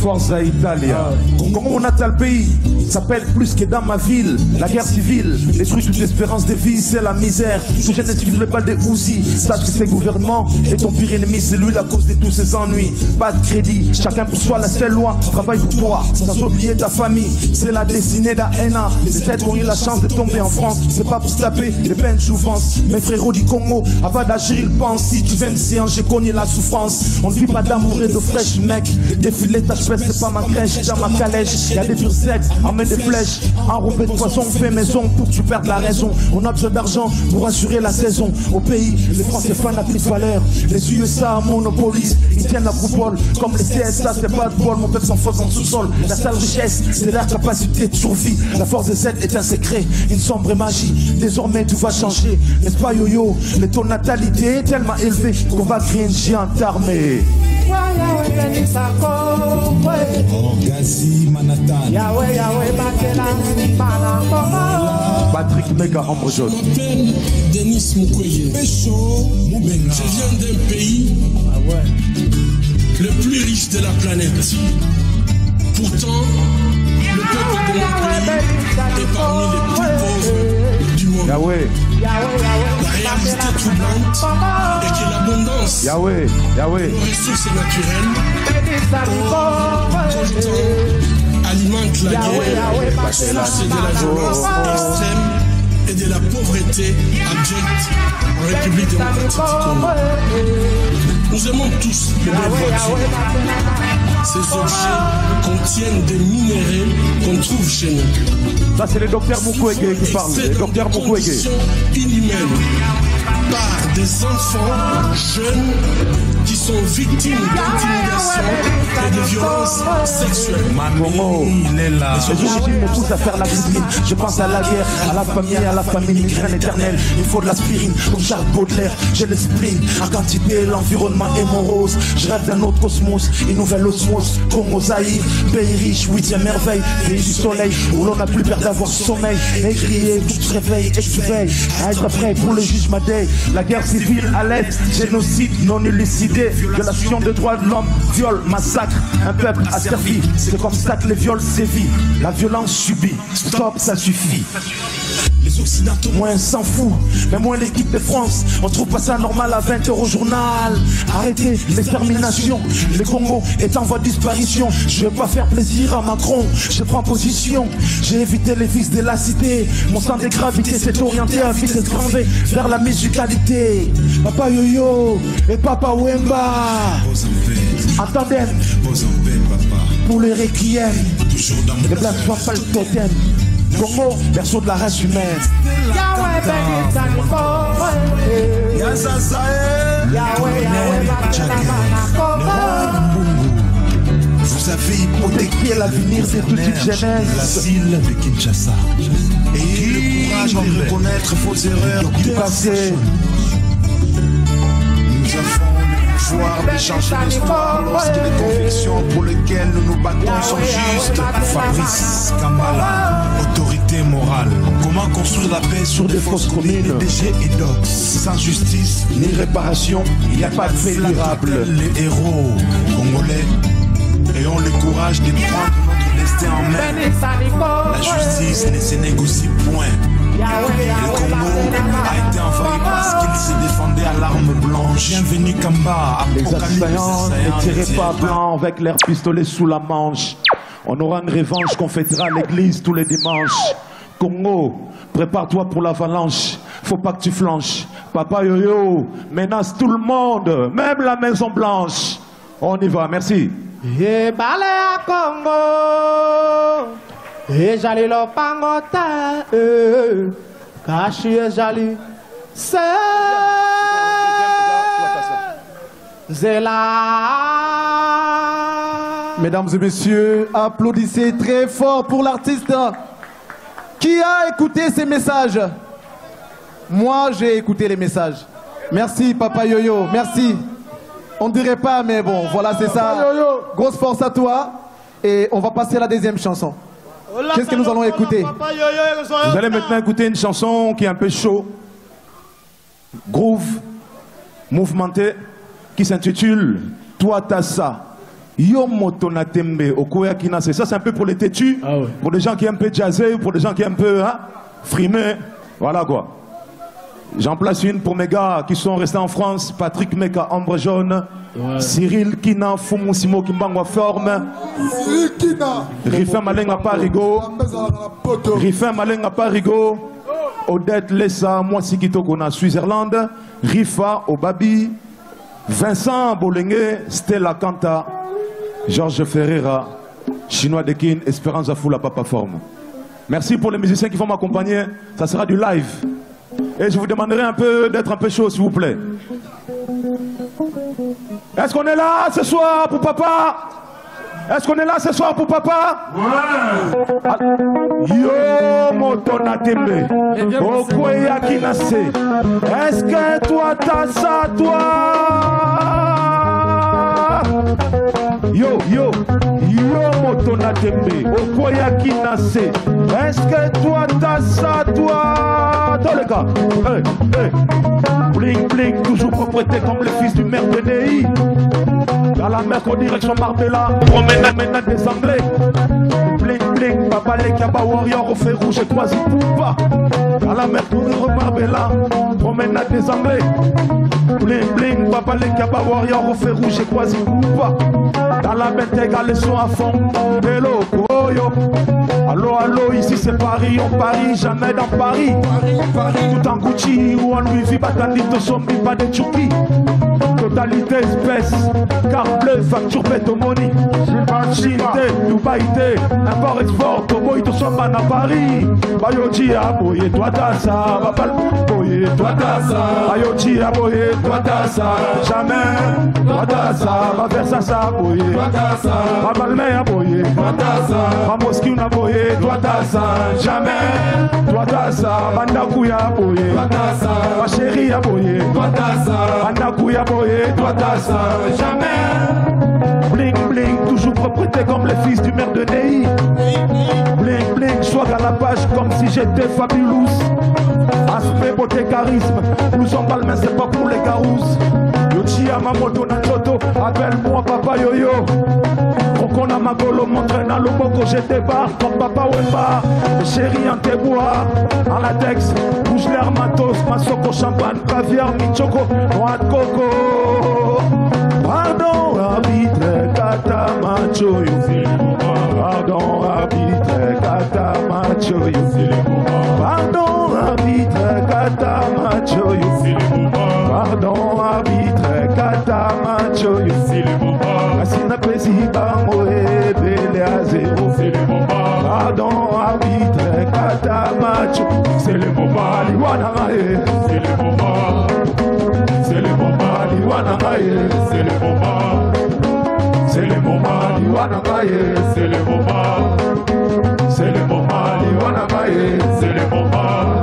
Forza Italia. Comment on atteint le pays? S'appelle plus que dans ma ville. La guerre civile détruit toute espérance de vie, c'est la misère. Tout jeune esquive le bal des Ouzi. Sache que c'est gouvernement et ton pire ennemi, c'est lui la cause de tous ses ennuis. Pas de crédit, chacun pour soi, la seule loi. Travaille pour toi, sans oublier ta famille. C'est la destinée d'un haina. Les têtes ont eu la chance de tomber en France. C'est pas pour se taper les peines souffrances. Mes frérots du Congo, avant d'agir, ils pensent. Si tu viens ici, j'ai connu la souffrance. On ne vit pas d'amour et de fraîche, mec. Défiler ta espèce, c'est pas ma crèche, dans ma calèche. Y'a des durs secs, emmène des flèches. Enrobé de poisson, on fait maison pour que tu perdes la raison. On a besoin d'argent pour assurer la saison. Au pays, les Français de valeur. Les USA monopolisent, ils tiennent la coupole. Comme les CSA, c'est pas de bol. Mon peuple s'enfonce en sous-sol. La seule richesse, c'est leur capacité de survie. La force des aides est un secret, une sombre magie. Désormais, tout va changer. N'est-ce pas, yo-yo? Le taux de natalité est tellement élevé qu'on va créer une géante armée. Gazi Manhattan. Patrick Mega Ambre Jaune. Je m'appelle Denis Mukwege. Pécho, Moubenga. Je viens d'un pays le plus riche de la planète. Pourtant, le peuple de mon pays est parmi les plus pauvres. Yahweh, La réalité troublante est que l'abondance Yahweh, Yahweh. de nos ressources naturelles content, alimente la guerre, source de la violence extrême et de la pauvreté abjecte en République démocratique du Congo. Nous aimons tous les belles voitures. Ces objets contiennent des minéraux qu'on trouve chez nous. Ça, c'est le docteur Mukwege qui parle. C'est Le docteur Mukwege. par des enfants jeunes qui sont victimes d'intimidation et de violences sexuelles. Congo. Il est là. Me poussent à faire la discipline. Je pense à la guerre, à la famille, à la famille, migraine éternelle. Il faut de l'aspirine, comme Charles Baudelaire. J'ai l'esprit, en quantité, l'environnement est morose. Je rêve d'un autre cosmos, une nouvelle osmose. Congo Zaïre, pays riche, huitième merveille, pays du soleil, où l'on n'a plus peur d'avoir sommeil. Écrier, tout se réveille et tu veilles à être prêt pour le jugement day. La guerre civile à l'est, génocide non violation des droits de l'homme, viol, massacre, un peuple asservi. C'est comme ça que les viols sévit, la violence subie. Stop, ça suffit. Les moins s'en fout, mais moins l'équipe de France. On trouve pas ça normal à 20h au journal. Arrêtez l'extermination. Le Congo est en voie de disparition. Je vais pas faire plaisir à Macron. Je prends position. J'ai évité les vices de la cité. Mon centre de gravité s'est orienté à vitesse grand vers la musicalité. Papa Yo-Yo et Papa Wemba. Attendez pour le requiem. Toujours dans Les soient pas le totem. Congo, berceau de la race humaine. Vous avez Protéger l'avenir de toute une la jeunesse. ville de Kinshasa. Ayez le courage de reconnaître vos erreurs Du passé, Nous avons le pouvoir de changer l'histoire lorsque les convictions pour lesquelles nous nous battons sont justes. Fabrice Kamala, morale. Comment construire la paix sur des fausses communes, DG et Dox Sans justice Ni réparation, il n'y a pas de fait durable. Les héros congolais ayons le courage de prendre notre destin en main. La justice ne se négocie point. Et le Congo a été envahi parce qu'il se défendait à l'arme blanche. Bienvenue Kamba, Les assaillants ne tiraient pas blanc avec leurs pistolets sous la manche. On aura une revanche qu'on fêtera à l'église tous les dimanches. Congo, prépare-toi pour l'avalanche. Faut pas que tu flanches. Papa Yoyo menace tout le monde, même la Maison Blanche. On y va, merci. ya kongo ezali lopango te eh, kasi ezali se nzela Mesdames et messieurs, applaudissez très fort pour l'artiste qui a écouté ces messages? Moi, j'ai écouté les messages. Merci, Papa Yoyo. Merci. On ne dirait pas, mais bon, voilà, c'est ça. Grosse force à toi. Et on va passer à la deuxième chanson. Qu'est-ce que nous allons écouter? Vous allez maintenant écouter une chanson qui est un peu chaud, groove, mouvementé, qui s'intitule Toi t'as ça. Yo moto na tembe okoya kinase. Ça c'est un peu pour les têtus, pour les gens qui aiment un peu jazzer, pour les gens qui aiment un peu hein, frimer. Voilà quoi. J'en place une pour mes gars qui sont restés en France. Patrick Meka, Ambre Jaune. Cyril Kina, Fumu Simo Kimbangwa Forme. Rifin Malenga Parigo. Rifin Malenga Parigo. Odette Lessa, Mwasi Kitoko na Switzerland. Rifa Obabi. Vincent Bolenge, Stella Kanta. Georges Ferreira. Chinois de Kin, Espérance Afoula Papa Forme. Merci pour les musiciens qui vont m'accompagner. Ça sera du live. Et je vous demanderai un peu d'être un peu chaud, s'il vous plaît. Est-ce qu'on est là ce soir pour papa? Est-ce qu'on est là ce soir pour papa? Ah, Yo moto na tembe Okweya kinase Est-ce que toi t'as ça toi? Yo yo Yo moto na tembe Okweya kinase Est-ce que toi t'as ça toi gars hey, hey. Bling bling toujours propreté comme le fils du maire de Ney Dans la mer en direction Marbella Promenade maintenant des Anglais. Bling bling Papa les Kaba Warrior au feu rouge et Quasi Poupa Dans la mer en Marbella Promenade des Anglais. Bling bling les Kaba Warrior au feu rouge et Quasi Poupa Dans la Bentega les sons à fond. Hello Koyo Allô, allô, ici c'est Paris, on parie jamais dans Paris. Tout en Gucci ou en Louis V, Batanito, Sombi, pas de Tchouki. Totalité espèce, carte bleue, facture pétomoni. Chine, Dubaï, import, export, Tobo, Ito, Somba, na Paris. Bayoji, aboye, toi t'as ça, Babal, toi t'as ça. Bayoji, aboye, toi t'as ça, jamais, toi t'as ça. Va faire ça, ça, toi t'as ça. Babal, mais aboye, toi t'as ça. On aboye, toi t'as ça, jamais, toi t'as ça. Bandakouya, aboye, toi t'as. Ma chérie, aboye, toi t'as ça. Bandakouya, aboye, toi t'as ça, jamais. Bling, bling, toujours propreté comme les fils du maire de Ney. Bling, swag à la page comme si j'étais fabulous. Aspect, beauté, charisme. Nous balle, mais c'est pas pour les carousses. Yochi à ma moto, na toto. Appelle-moi papa yo-yo. Kokona magolo, montre na loboko, je débarque comme papa Wemba. Chérie en bois, en latex, bouge l'air matos, masoko, champagne, caviar, michoko, noix de coco. Pardon, arbitre, kata macho, yo. Pardon, arbitre, kata macho, yo. Pardon, arbitre, kata macho, yo. Pardon, arbitre, kata macho, yo. Asina pesi bango ebele a zéro. Pardon, arbitre, kata macho. C'est le moment, liwana ngaye. C'est le moment. C'est le moment, liwana ngaye. C'est le moment. C'est le moment, liwana ngaye. C'est le moment. ye c'est le combat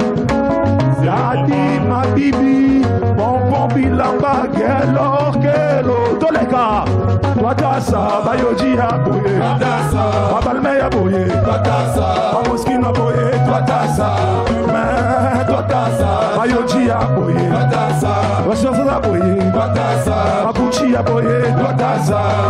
yadi mabibi bonbon bilamba gelo gelo toleka twatasa bayoji ya boye babalme ya boye bamoskina boye bayoji ya boye basosola boye babuchi ya boye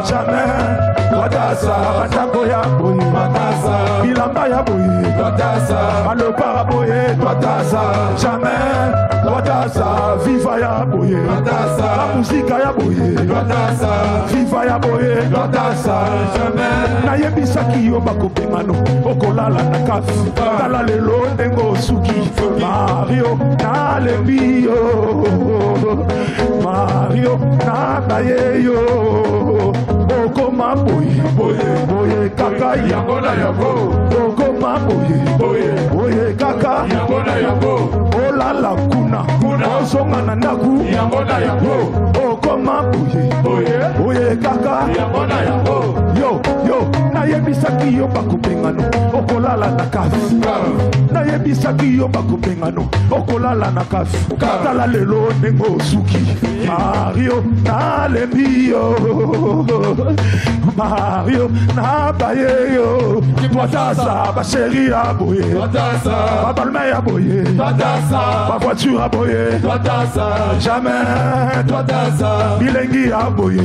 jamais. Twatasa bandako ya boye twatasa bilamba ya boye twatasa baloba ya boye twatasa jamais twatasa viva ya boye twatasa la muzika ya boye twatasa viva ya boye twatasa jamais. Nayebisaki yo bakopengano okolala na kafi tala lelo ndenge osuki mario nalembi yo. Mario nakaye yo okoma boye boye boye kaka yango na yango. Okoma boye boye boye kaka yango na yango. Olala kuna ozonga na ndaku yango na yango okoma boye boye kaka. Yo yo nayebisaki yo bakopengano okolala na kafi nayebisaki yo bakopengano okolala na kafi tala lelo ndenge osuki. Mario nalembi yo. Mario nabaye yo. Twatasa basheri ya boye. Babalme ya boye. Bavoiture ya boye. Jamais bilengi ya boye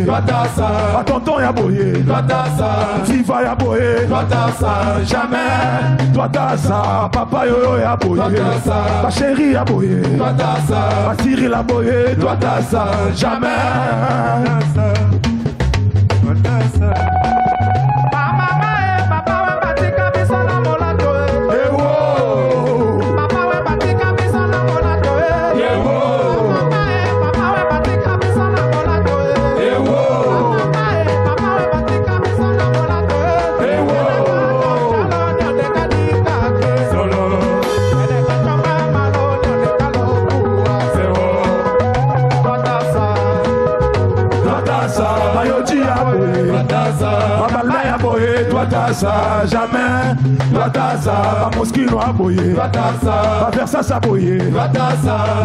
batonton ya boye viva ya boye jamais. Twatasa papa yoyo ya boye basheri ya boye basiri la boye twatasa jamais twatasa jamais. Twatasa bamoskino ya boye baversas ya boye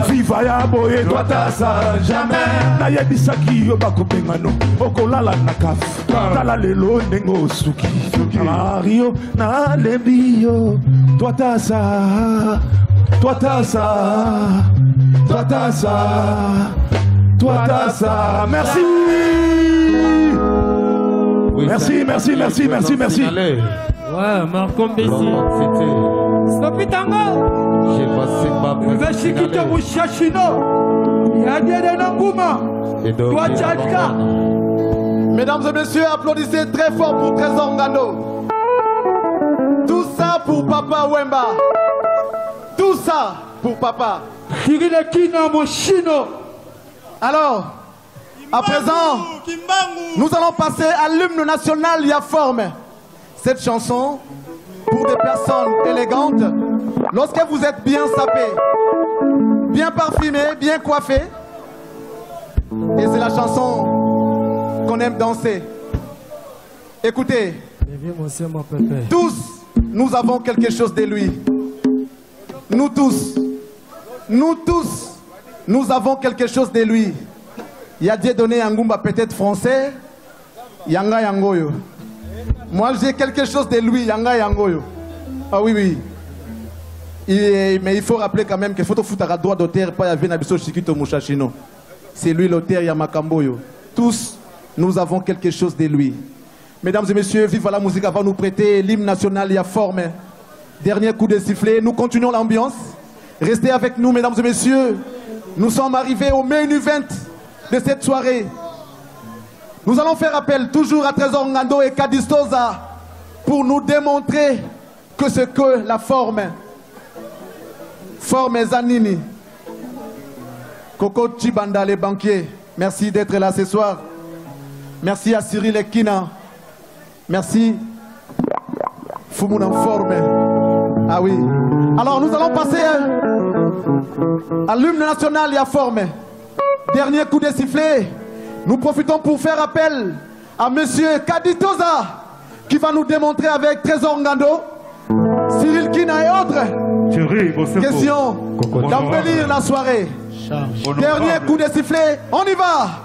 viva ya boye twatasa jamais. Nayebisaki yo bakopengano okolala na kafi tala lelo ndenge osuki mario nalembi yo twatasa twatasa twatasa twatasa merci Merci, merci, merci, merci, merci. Ouais, Marco Mbessi. Stopi Tango. J'ai passé ma Veshikito Mushashino. Yadiede Nanguma. Toi Tchadka. Mesdames et messieurs, applaudissez très fort pour Trésor Ngano. Tout ça pour Papa Wemba. Tout ça pour Papa. Kirilekina Moshino. Alors, à présent, nous allons passer à l'hymne national Yaforme. Cette chanson, pour des personnes élégantes, lorsque vous êtes bien sapé, bien parfumé, bien coiffé, et c'est la chanson qu'on aime danser. Écoutez, tous, nous avons quelque chose de lui. Nous tous, nous tous, nous avons quelque chose de lui. Il y a Dieu donné Ngumba peut-être français, Yanga Yangoyo. Moi j'ai quelque chose de lui, Yanga Yangoyo. Ah oui, oui. Mais il faut rappeler quand même que faut foutre à droit d'auteur, pas y Nabiso Shikito Mushashino. C'est lui l'auteur Yamakamboyo. Tous, nous avons quelque chose de lui. Mesdames et messieurs, vive la musique va nous prêter l'hymne national y a forme. Dernier coup de sifflet, nous continuons l'ambiance. Restez avec nous, mesdames et messieurs. Nous sommes arrivés au main event de cette soirée. Nous allons faire appel toujours à Trésor Ngando et Kadistoza pour nous démontrer que ce que la forme, forme Zanini, Coco Chibanda, les banquiers, merci d'être là ce soir. Merci à Cyril Ekina. Merci. Foumoun en forme. Ah oui. Alors nous allons passer à l'hymne national et à forme. Dernier coup de sifflet. Nous profitons pour faire appel à Monsieur Kaditoza qui va nous démontrer avec Trésor Ngando, Cyril Kina et autres. Questions d'embellir la soirée. Dernier coup de sifflet, on y va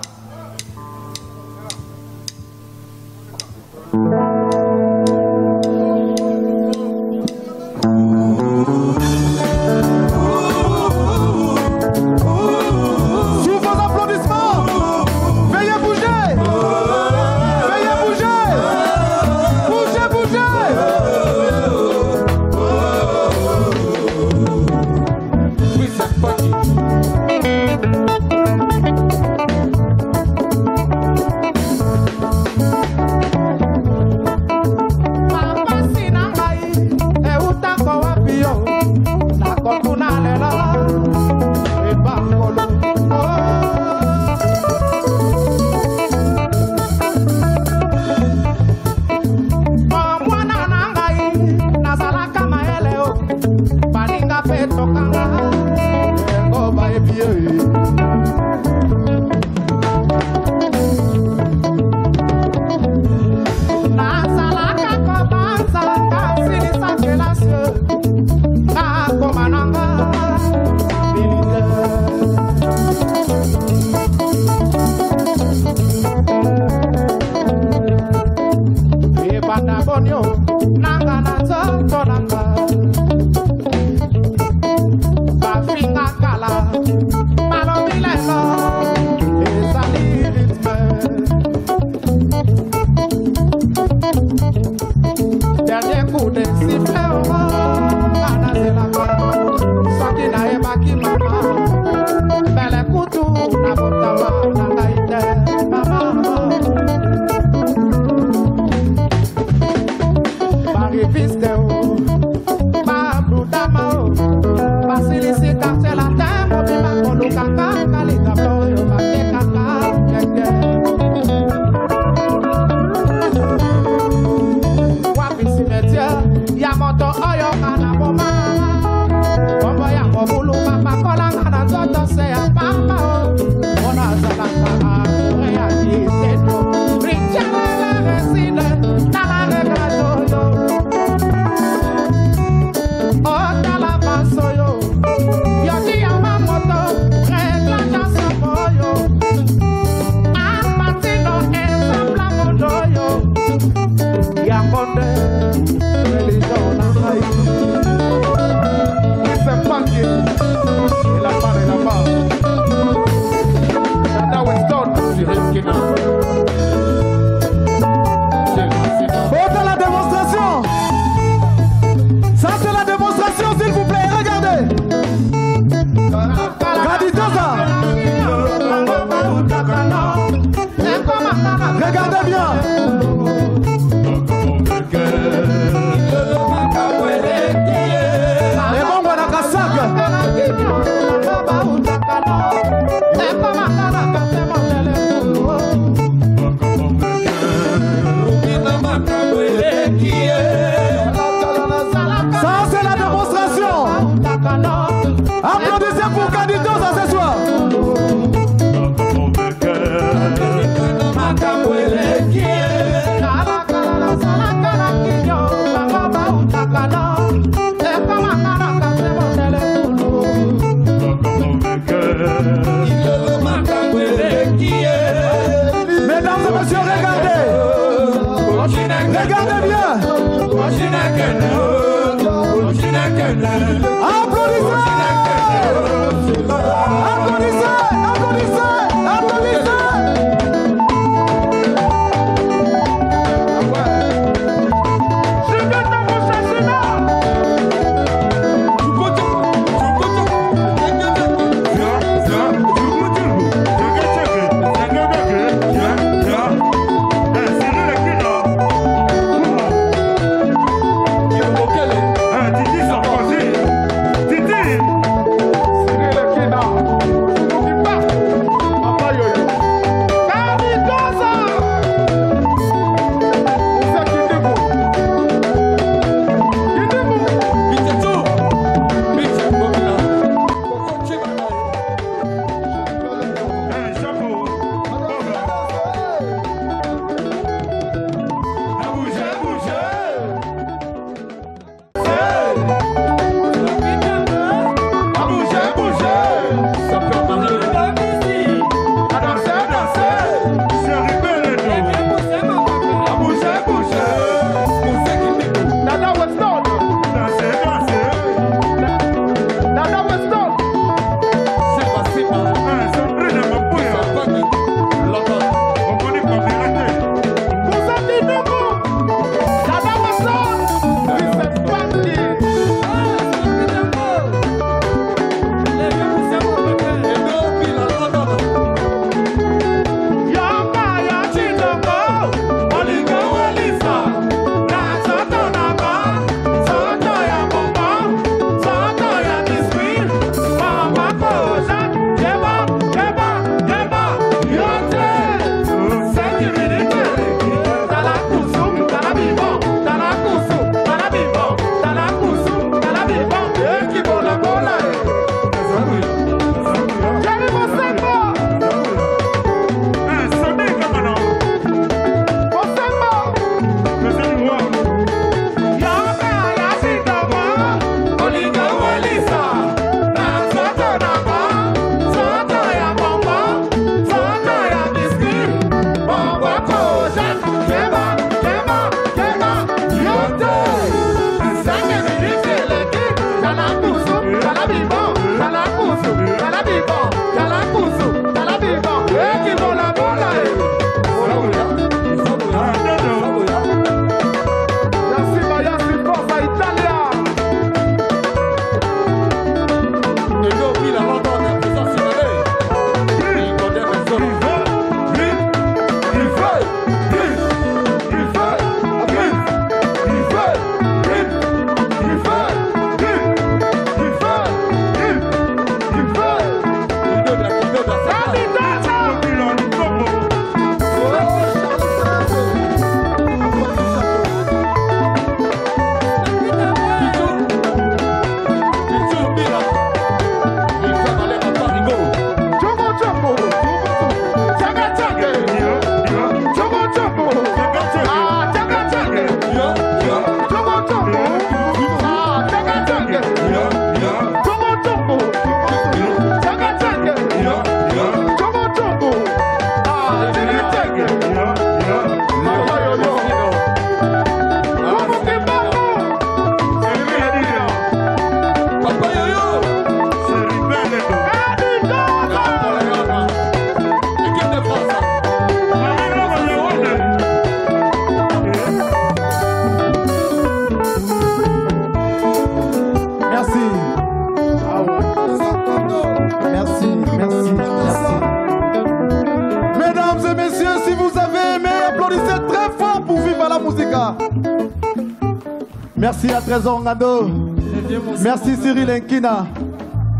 Merci Cyril Enkina.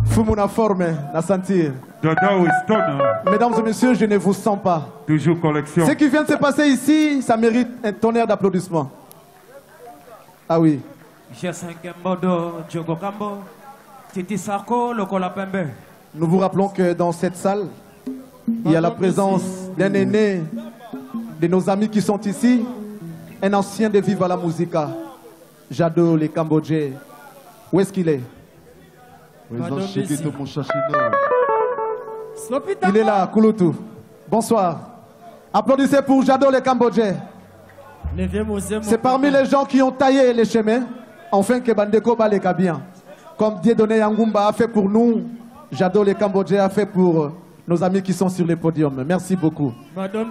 Fumuna forme, na sentir. Winston, Mesdames et messieurs, je ne vous sens pas. toujours collection. Ce qui vient de se passer ici, ça mérite un tonnerre d'applaudissements. Ah oui. G5 Mbodo, Diogo Kambo, Titi Sarko, Lokola Pembe. Nous vous rappelons que dans cette salle, il y a la présence d'un aîné de nos amis qui sont ici, un ancien de Viva la Musica, Jado les Cambodgiens. Où est-ce qu'il est? Il est là, Kouloutou. Bonsoir. Applaudissez pour Jado les Cambodgiens. C'est parmi les gens qui ont taillé les chemins, enfin que Bandeko Baleka bien. Comme Dieudonné Yangumba a fait pour nous, Jado les Cambodgiens a fait pour euh, nos amis qui sont sur les podiums. Merci beaucoup.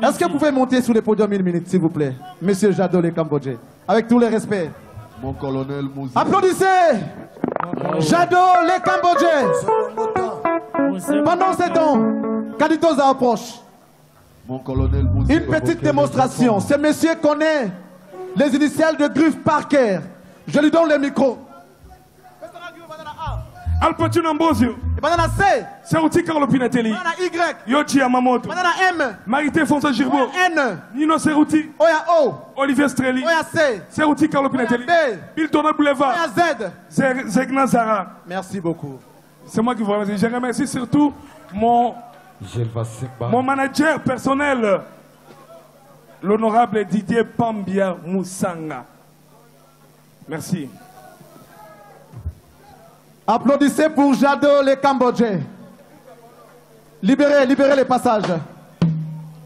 Est-ce que vous pouvez monter sur les podiums une minute, s'il vous plaît? Monsieur Jado les Cambodgiens. Avec tous les respects. Mon colonel Mouzi. Applaudissez Jado les Cambodgiens. Pendant ces temps, Kaditoza approche. Mon colonel Mouzi. Une petite démonstration. Ce monsieur connaît les initiales de Griff Parker. Je lui donne le micro. alpatino mbozio banana C sauti Carlo Pinatelli. Banana Y. Yamamoto. Banana M. Marité Fonsa Girbo N. Nino Seruti Oya O. Olivier Strelli. Oya C. Seruti Carlo Pinatelli. B. Bildona Boulevard Oya Z. Zeg- Zegna Zara. Merci beaucoup. C'est moi qui vous remercie. Je remercie surtout mon, mon manager personnel, l'honorable Didier Pambia Moussanga. Merci. Applaudissez pour Jado les Cambodgiens. Libérez, libérez les passages.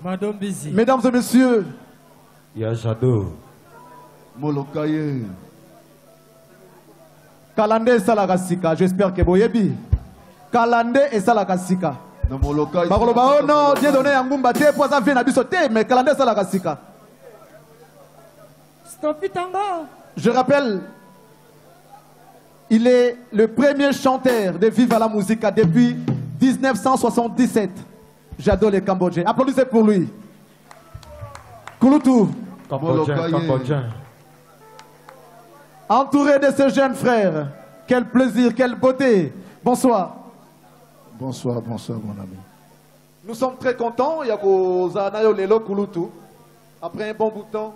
Madame Bizi. Mesdames et messieurs, Ya Jado. Molokaye. Kalande et Salagasika. J'espère que Boyebi. Kalande et Molokaye. bakoloba o non die donné ya ngumba te po aza vie na biso te mais kalande esalaka sika je rappelle il est le premier chanteur de Viva la Musica depuis 1977 j'adore les Cambodgiens applaudissez pour lui Kouloutou Cambodgien, entouré de ses jeunes frères quel plaisir quelle beauté bonsoir Bonsoir, bonsoir, mon ami. Nous sommes très contents. Il y a. Après un bon bout de temps,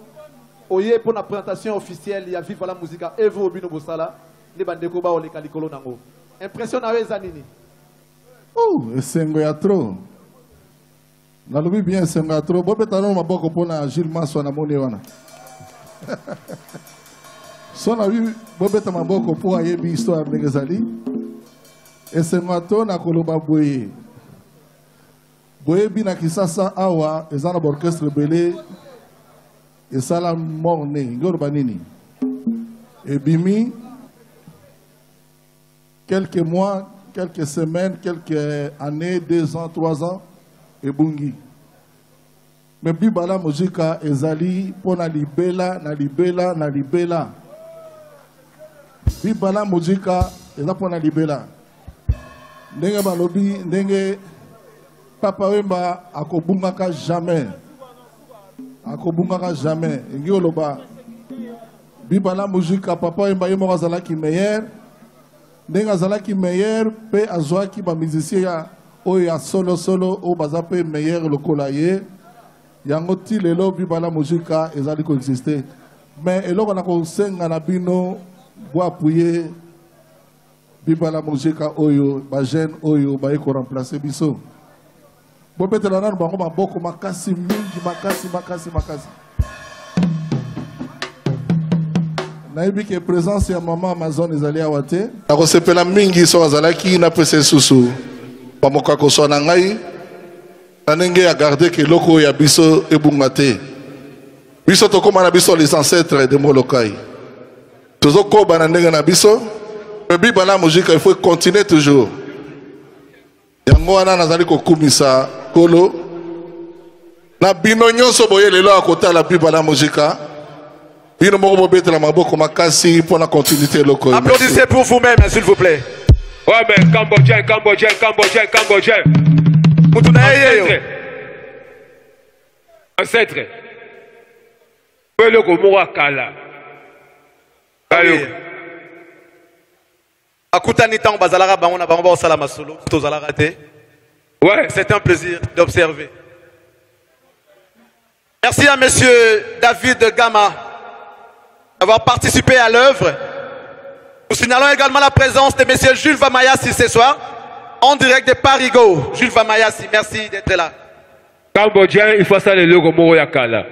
oye pour la présentation officielle, il y a Viva la Musica Evo Obino Bosala. Les bandeko ba oleka likolo nango. Impression na weza nini? Oh, esengo ya tro. Nalobi bien esengo ya tro. Bobeta no maboko mpona gile maso namoni wana. So nabi bobeta maboko mpo ayebi histoire ndenge ezali. Esengo ya tro na koloba boye. Na kisasa awa eza na baorchestre esala morne. Nge oloba nini? Ebimi quelques mois, quelques semaines, quelques années, deux ans, trois ans, et bungi. Mais bibala muzika ezali pona libela na libela na libela. Bibala muzika eza pona libela. Ndenge balobi ndenge papa wemba akobungaka jamais. Akobungaka jamais. Ngi bibala muzika papa wemba ye moko azalaki meilleur ndenge azalaki meilleur mpe azwaki bamusicien ya oyo ya solosolo oyo baza mpe meilleur lokola ye. Yango ti lelo bibala muzika ezali koexiste mais eloko na kosenga na bino boapuye bibala muzika oyo bajeune oyo baye koremplace biso. Bopetela nanu bango maboko makasi mingi makasi makasi makasi nayebi ke présence ya mama amazon ezali awa te. Nakosepela mingi so azalaki napesa lisusu bamoko akoswa na ngai na ndenge ya garde ke eloko oyo ya biso ebunga te. Biso tokóma na biso les ancêtres de molokai. Tozokoba na ndenge na biso me bibala muzika il faut continuer toujours. Yango wana nazali kokumisa kolo na bino nyonso boye lelo ya kotala bibala Applaudissez pour vous-même, s'il vous plaît. Ouais, mais Cambodgien, Cambodgien, Cambodgien, Cambodgien. Ancêtre. Ancêtre. eloko moko akala yo akutani ntango bazalaka bango na bango baosala masolo tozalaka te ouais. c'est un plaisir d'observer merci à monsieur david gama d'avoir participé à l'œuvre. Nous signalons également la présence de monsieur jules vamayasi ce soir en direct de parigo. Jules vamayasi merci d'être là. Cambodgien il faut asala eloko moko ya kala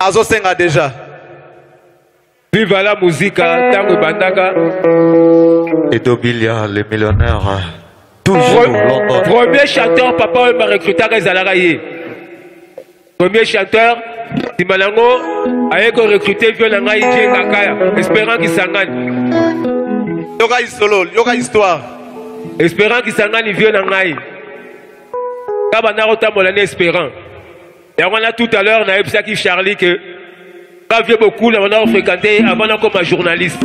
azosenga déjà. Viva la muzika ntango ebandaka Edo Bilia, le millionnaire. Toujours premier chanteur papa oyo barekrutaka ezalaka ye premier chanteur nsima nango aye korekrute vio na ngai je ngakaya. Espérant kisangani yoka isolo yoka histoire. Espérant kisangani vio na ngai. Ka banda kotambola na espérant. Yango wana tout à l'heure nayebisaki charlie ke ka vie bokula banda kofréquente avant nakoma journaliste.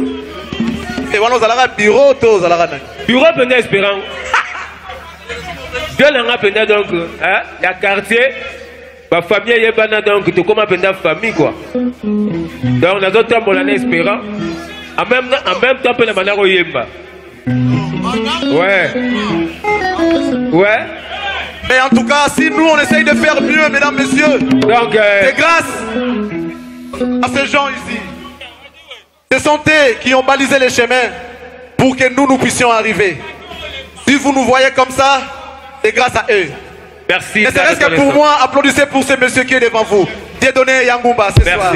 Wana ozalaka bureau to ozalaka nani? Bureau mpenza espérant. Vie na nga mpenza donc hein, ya quartier bafamille eyebana donc tokóma mpenza famille quoi? Donc nazotambola na espérant en même, en même temps mpe na banda koyemba ouais ouais Mais en tout cas, si nous on essaye de faire mieux, mesdames, messieurs, Donc, euh, c'est grâce à ces gens ici. Ce sont eux qui ont balisé les chemins pour que nous, nous puissions arriver. Si vous nous voyez comme ça, c'est grâce à eux. Merci. Ne serait-ce que pour moi, applaudissez pour ce monsieur qui est devant vous. Dieudonné Yangumba ce soir.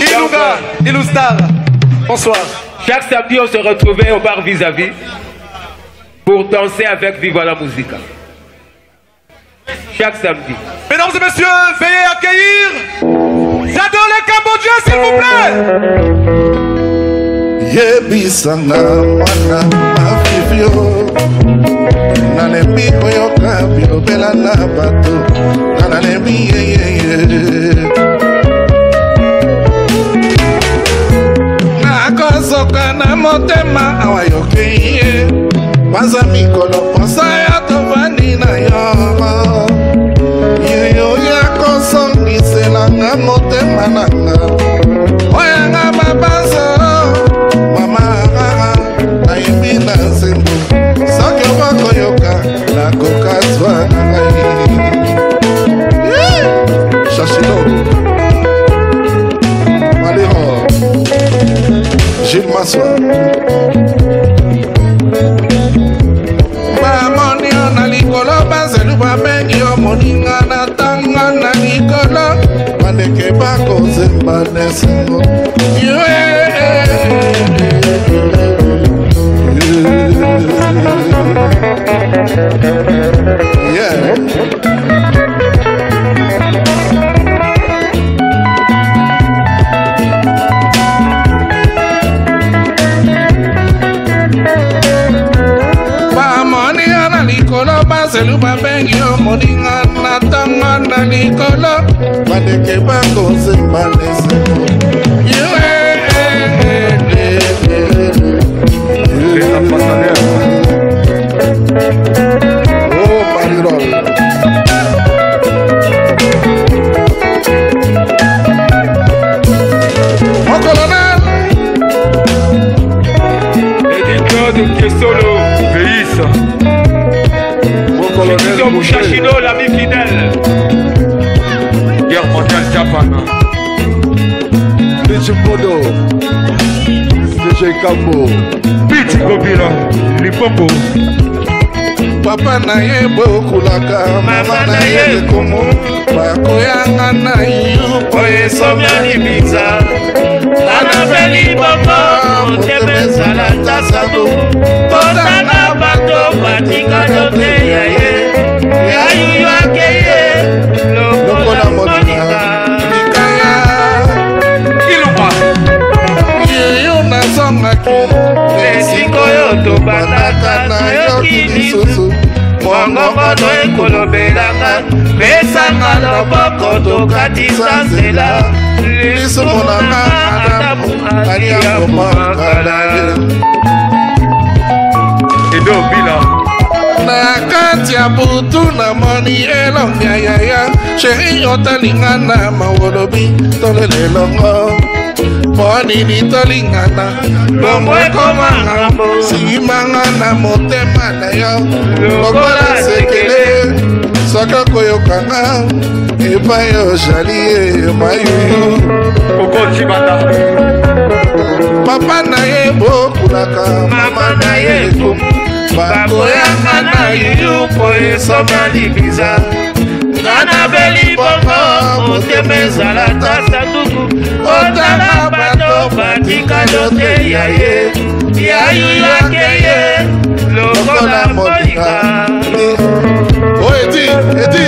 Ilunga, Ilustar, bonsoir. Chaque samedi, on se retrouvait au bar vis-à-vis pour danser avec Viva la Musica. Chaque samedi. Mesdames et messieurs, veuillez accueillir J'adore les Cambodgiens, s'il vous plaît. Yebisanga mwana mafifio nalembi koyoka bilobela na bato. Nga nalembi yeyeye nakosoka na motema awa yokei ye panza mikolo posa ya tovandi na yo yeyo yakosongiselanga motema nanga na ye bokulaka mama na ye lekumu bakoyanga na yo po esomya libinza anapeli bongo motema ezala tasango kotanga bato batika yote ya ye. Yayuyo akeye lokola moninga. likaya ilumba yeyo nazongaki. Esikoyo tobandaka nayoki lisusu mongongono ekolobelanga pesanga loboko tokatisa nzela. Lisumu nanga adamu aliakomakala Edo Bila. na kati ya butu namoni elongi ya yaya. Sheri otalinga na mawolobi tolelelongo mpo nini tolingana bombo ekoma ngambo simanga na motema na yo. Lokola sekele saka koyokanga epai ozali ye mayuyu okocibanda papa na ye bokulaka mama na ye bakoyanga na yuyu po esoma libiza nga nabeli bongo motema ezala ta sanduku. Otala bato batikali oteya ye yayuyake ye lokola molinga o eti eti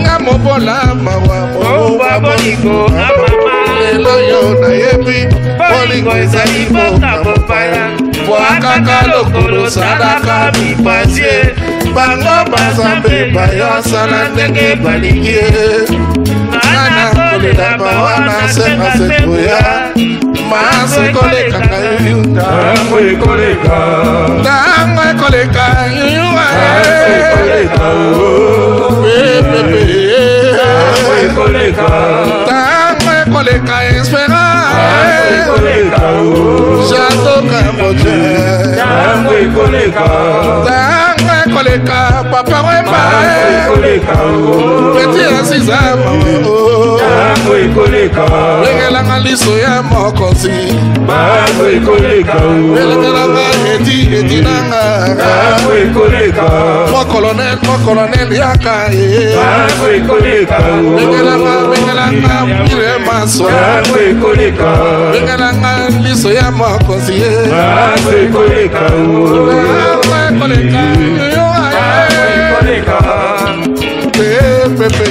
nga mobola mawa moboba bolingo lelo yo nayebi bolingo ezali mboka mopaya. bwakaka lokolo sadaka mipasie bango bazambe bayosala ndenge balingi. ye ngana kolela bawana semasekoya maso ekolekaka yuyu ntango ekoleka ntango ekoleka yuyu ntango ekoleka koleka esperanceantango ekoleka papa wemba. Peti asiza lengelanga liso ya mokonzi. Elengelanga edi edi nanga. Mokolonel mokolonel yaka lengelanga lengelanga bilema françoisango ekoleka bengananga liso ya mokonzi ye. Ango ekoleka ekoleka pepepe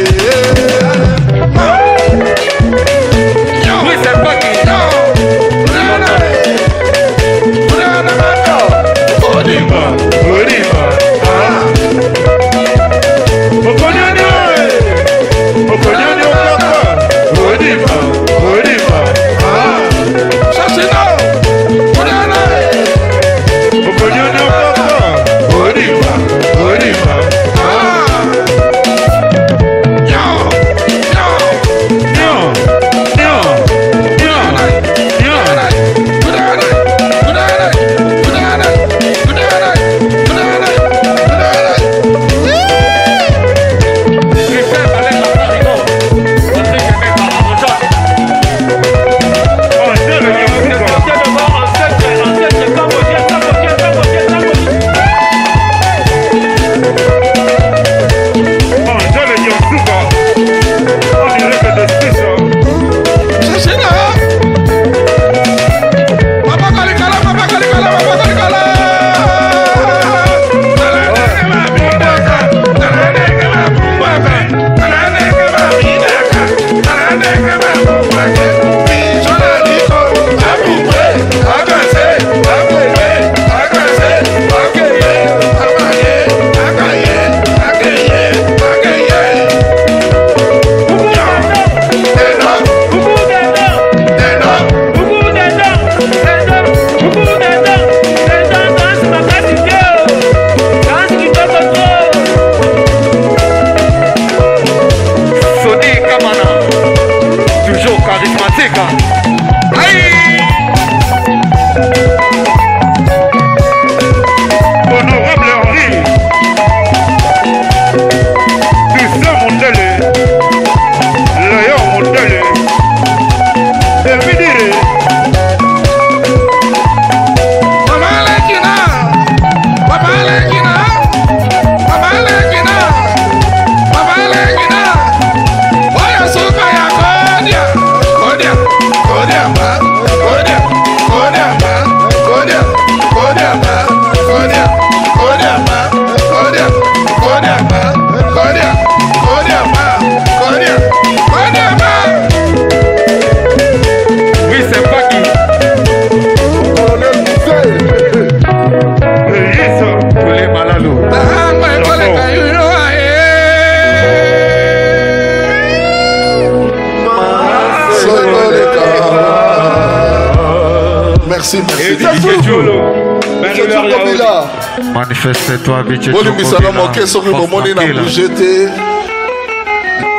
Manifeste-toi, Vichy bolimbisaka moke soki bomoni na bouge te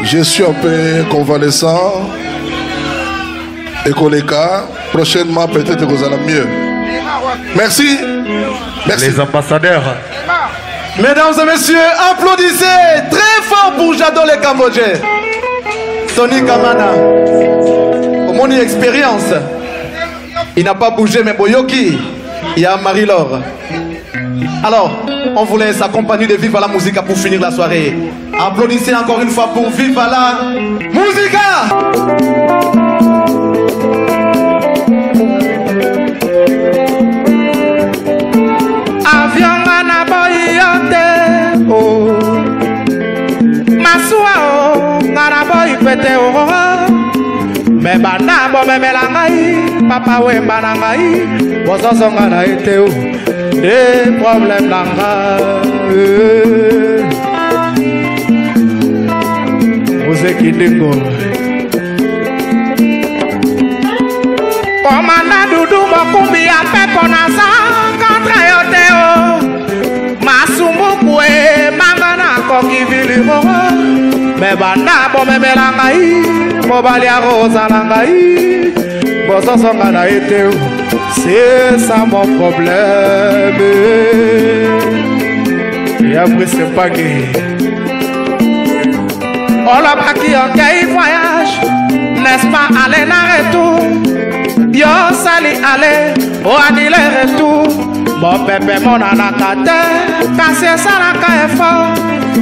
je suis un peu convalescent. Ekoleka prochainement peut-être ekozala mieux. Merci. Merci. Les ambassadeurs. Mesdames et messieurs, applaudissez très fort pour Jadon les Cambodgiens. Tony Kamana, au mon expérience, il n'a pas bougé, mais Boyoki, il y a Marie-Laure. Alors, on vous laisse accompagner de Viva la Musica pour finir la soirée. Applaudissez encore une fois pour Viva la Musica! avion nga na boyi yo te o masuwa o nga na boyi pete o me banda bomemela ngai papa wemba na ngai bozozo nga na ye te o de problème na nga ozeki ndingo komanda dudu mokumbi ya mpepo naza kontre yo te o masumbuku emanga nakoki viliro me banda bomemela ngai mobali akozala ngai bozosonga na ye te o C'est ça mon problème. Et après, c'est pas gay. On l'a parti en gay voyage, n'est-ce pas? Aller la retour. Yo, sali, aller, oh, aller le retour. Mon pépé, mon anakate, casser ça la caille fort.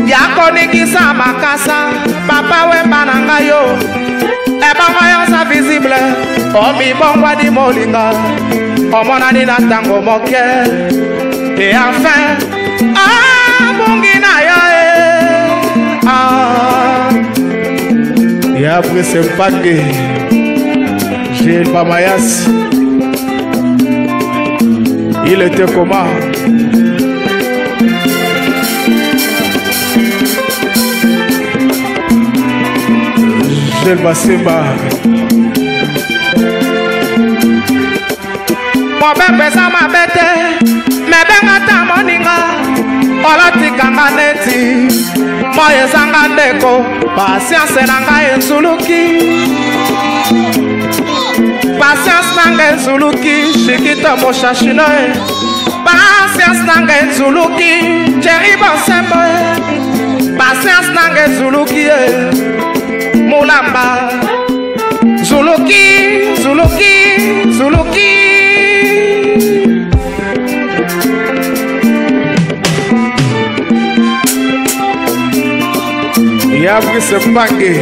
Yakoniki sa makasa, papa wemba na yo. Eh Ebango yo sa yosa visible omibongwadi molinga. Omonani na ntango moke. E enfin abungi na yo e ah. ya brise mpange Gilles Bamayas. Il était comment? Gilles Basimba. mobepesa mabe te mebenga ta moninga olotikanga neti. Moyo ezanga ndeko pasianse na ngai ezuluki. Patience nanga ezuluki shikita moshashino e. Patience nanga ezuluki jeri bosembo e. Patience nanga ezuluki e. Mulamba. Zuluki zuluki zuluki yabwise mpange.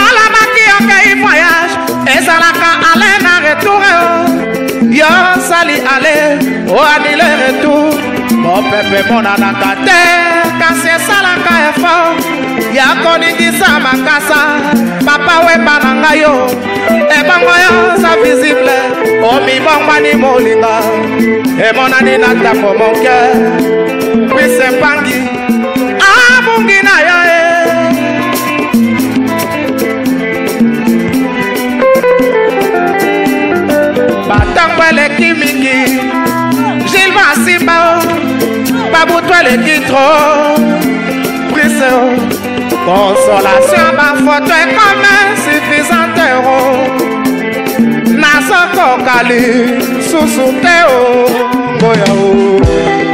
Alamaki okei voyage ezalaka ale na retour. O yo sali ale oanile retour. Mopepe monanaka te kasi esalaka efort ya koningisa makasa papa wemba na ngai yo. Ebongo yo za visible. Omibongwani molinga emonani na ntango moke pise mpangi. Abungi na yo e batango eleki mingi. Gile masimba o babutu eleki tro. Prise o consolation bafoto ekome suffisante o nazokokali susu te o ngoya o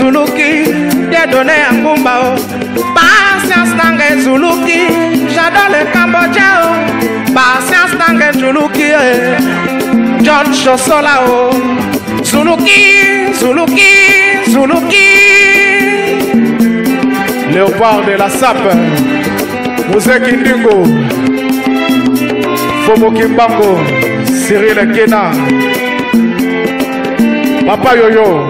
nanga ezuluki dedone ya ngumba o patience nanga ezuluki jadon le cambodgia o patience nanga ezuluki e john shosola o zuluki zuluki zuluki. Léopard de la sape muzeki ndingo fomoki mbango cyril kena papa yoyo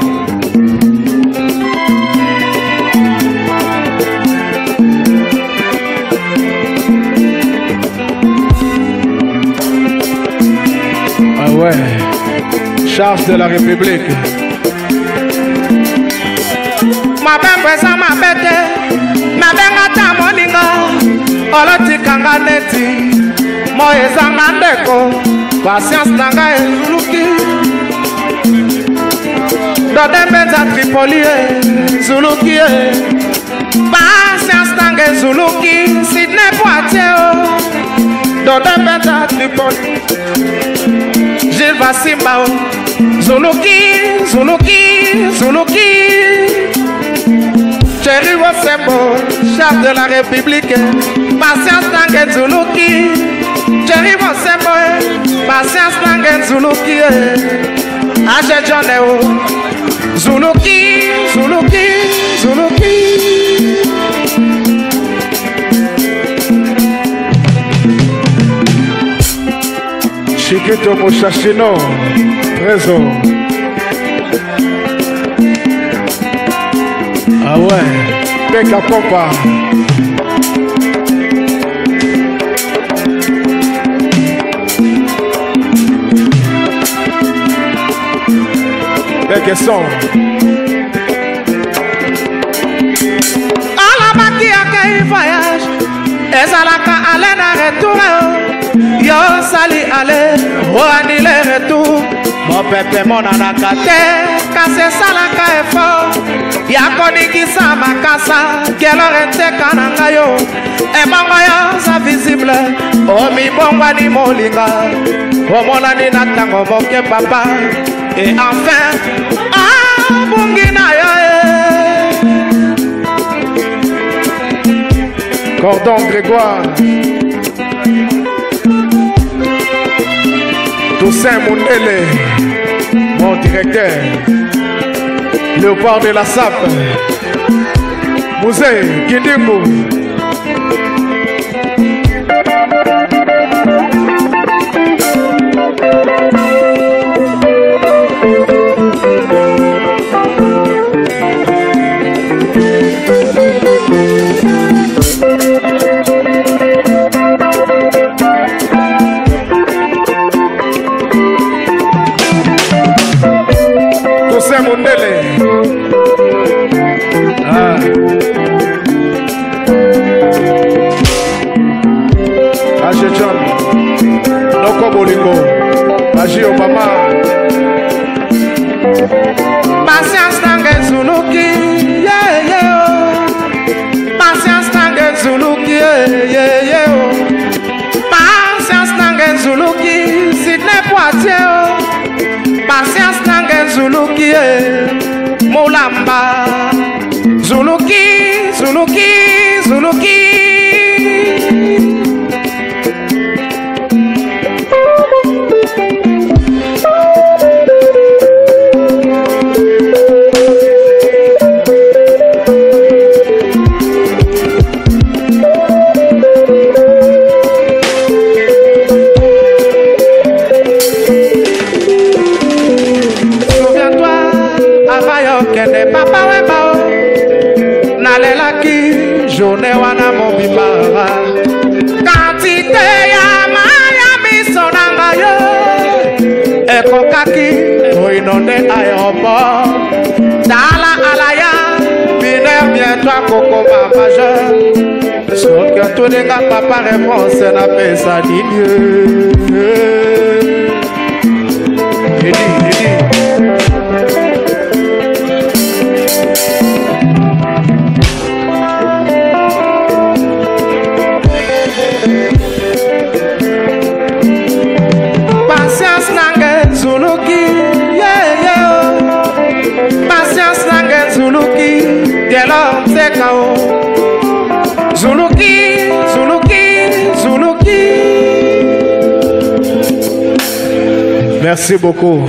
ouais. Charge de la République. mabembo eza mabe te nabenga ta moninga olotikanga neti. Moi ezanga ndeko pasiance na ngai ezuluki. Dodembenza tripoli e zuluki e. Pasiance nanga ezuluki sidne poitie o. Dodembenza tripoli o zuluki zuluki zuluki Chéri Wasembo, chef de la République, patience Nangen Zuluki. Chéri Wasembo, patience Nangen Zuluki. Aje Joneo, Zuluki, Zuluki, Zuluki. Chiquito Muchachino, trésor. Ah ouais, Peka Popa. Peka Son. alabaki akei voyage ezalaka ale na retour yo osali ale oanile retour mopepe monanaka te kasi esalaka effort ya konikisa makasa kelore nteka na ngai yo. Ebongo yo oza visible omibongwani molinga. Omonani na ntango moke papa. E enfin abungi na yo e. Cordon Grégoire. Toussaint Moundele, mon directeur. Léopard de la Sape. Mouzé Guidimbo. Agi Obama. patience nanga ezuluki yeye o patience nanga ezuluki yeye o patience nanga ezuluki sidne poitie o patience nanga ezuluki e molamba zuluki zuluki zuluki Yaoundé aéroport Tala Alaya Biner bientôt Coco Mama jeune Sauf que tous les gars papa réponse n'a pas ça dit Dieu. Et dit, et dit. Merci beaucoup.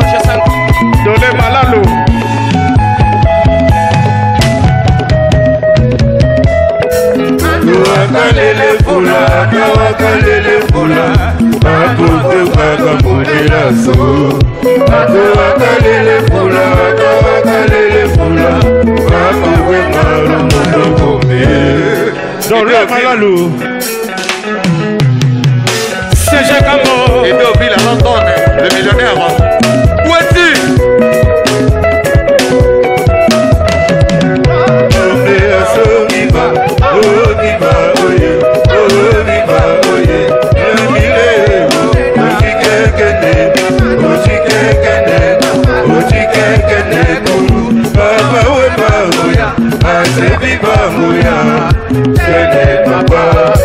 batowakalele fula bakotokaka modelaso batowakalele fula fula doremalalu CG Cambo Et Deauville à le millionnaire. Où es-tu? Ah, ah, ah. sebi bamuya, sele papa.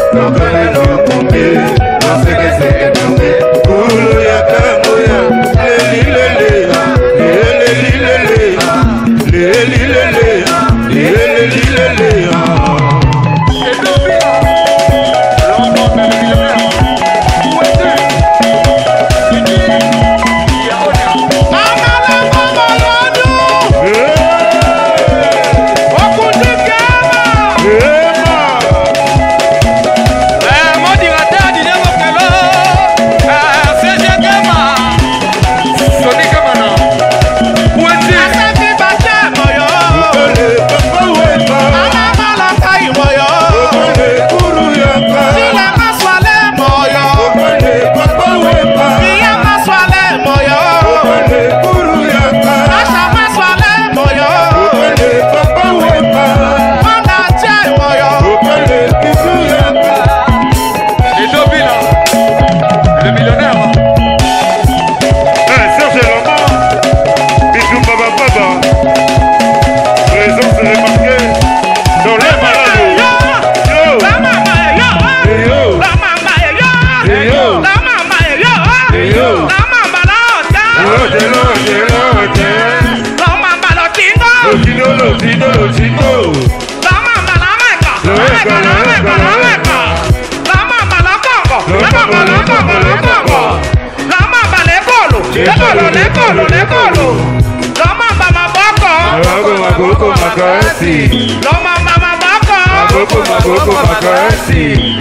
así.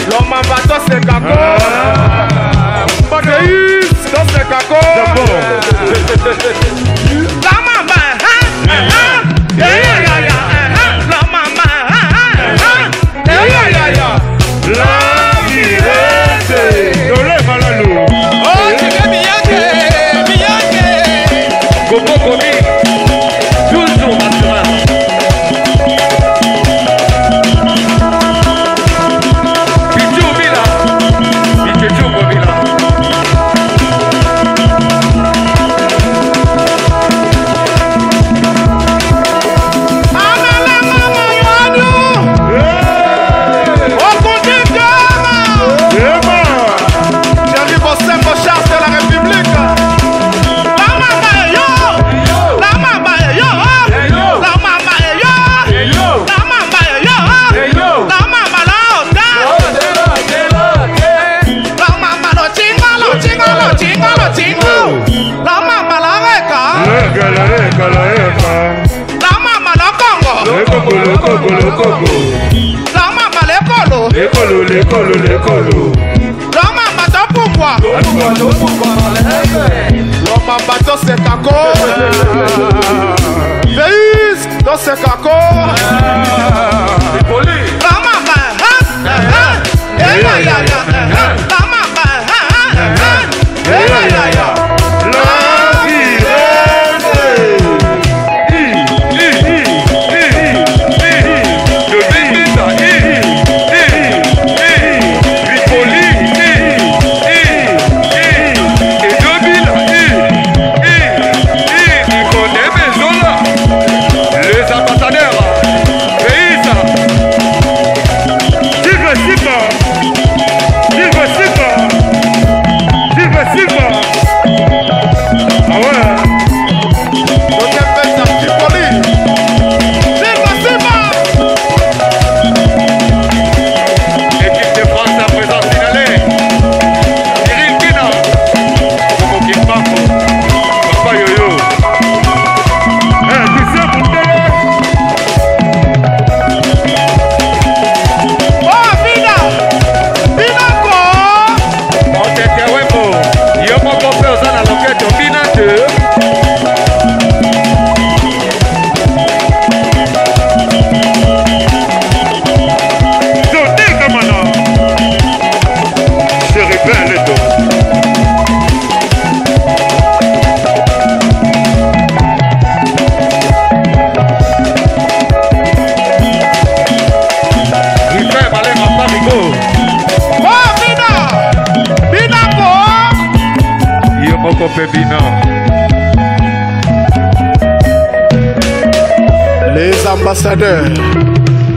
Ambassadeurs.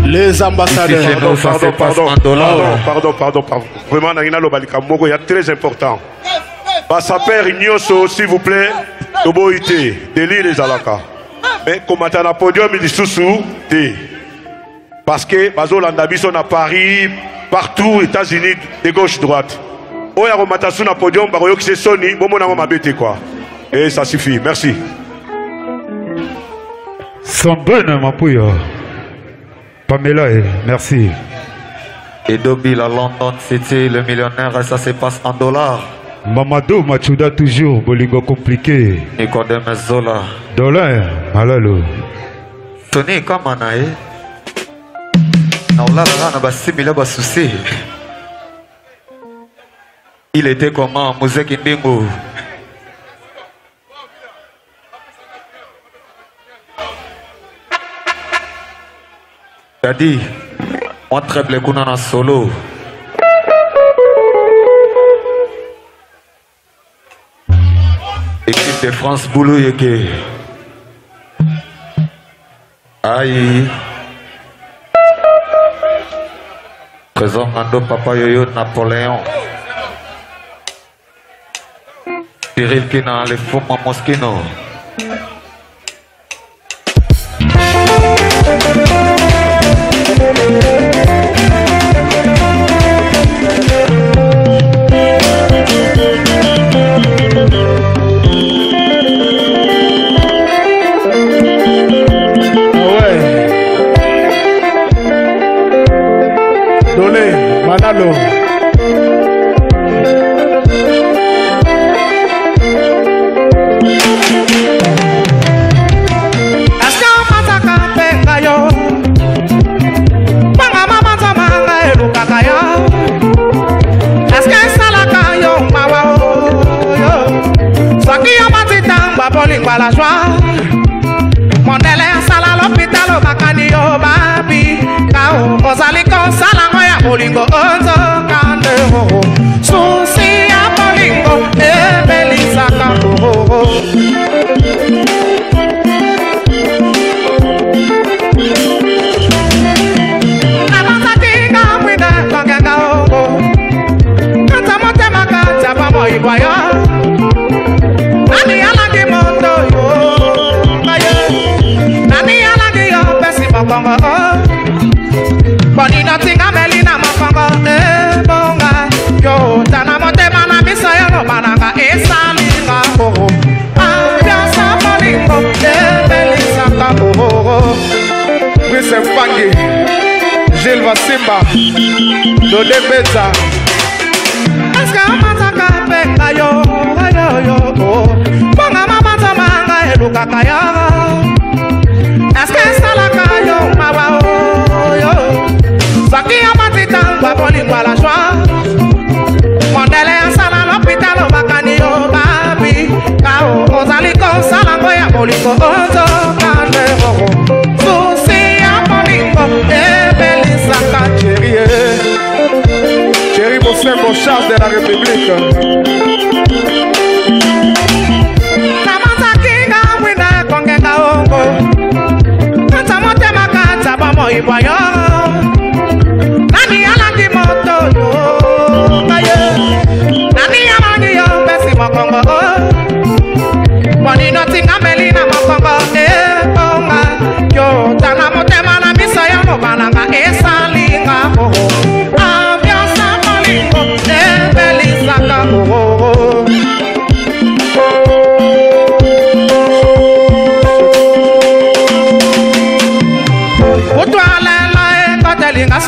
Les ambassadeurs. Pardon, pardon, pardon, Pardon, pardon, pardon, pardon. Vraiment, Nangina Lobalika Moko, il y a très important. Basaper Ignoso, s'il vous plaît, Toboïté, Deli les Alaka. Mais comme à la podium, il dit sous T. Parce que Bazolanda Bisson à Paris, partout, États-Unis, de gauche, droite. Oya Romatasu na podium, Baroyo qui c'est Sony, Bomo Nama Mabete quoi. Et ça suffit, merci. Sandrine Mapuya Pamela, eh, merci. Et Dobil à London City, le millionnaire, ça se passe en dollars. Mamadou Machuda toujours, Bolingo compliqué. Nicodème Zola. Dollar, malalo. Tony kama na ye na olala na basimila basusi il était comment muzeki ndingu dadi mwa treble kuna na solo équipe de france boulou yeke Aïe. Présent Ando Papa Yoyo Napoléon. Cyril Kina, les fous Moskino. Dolé, Manalo. La joie mondele asala lopitalo bakani yo babi. Kao ozali kosala ngo ya bolingo ozokande oo susi ya bolingo ebelisaka oo Brice Mpangi, Gilles Vasimba, Dodé Beza. Eske amataka peka yo, yo yo yo, bonga mabata manga elukaka yo. Eske esalaka yo mawa o yo, soki amati tangwa kolingwa la joie. Mondele asala l'hôpital obakani yo babi, kao ozali kosala ngo ya bolingo ozoka. Chérie bosembo charge de la république. Namonzaki nga mwina kongenga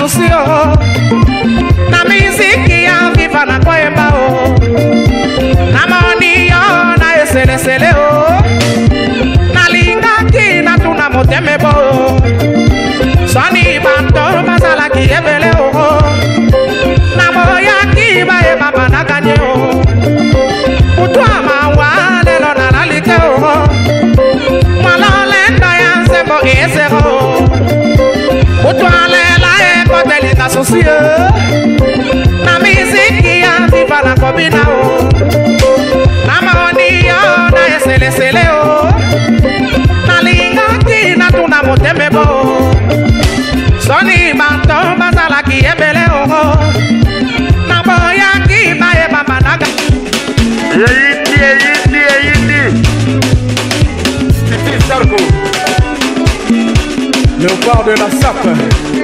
ekotelinga susi na miziki ya viva na koyemba o oh. namoni yo na eselesele o oh. nalingaki natuna motema ebo soni bato bazalaki ebele o oh. Ekotelinga susi e na miziki ya viva na kobina o namoni yo na eselesele o nalingaki natuna motema ebo soni bato bazalaki ebele o naboyaki bayebama naga eyindi eyindi eyindi Titi Sarko. Léopard de la Sape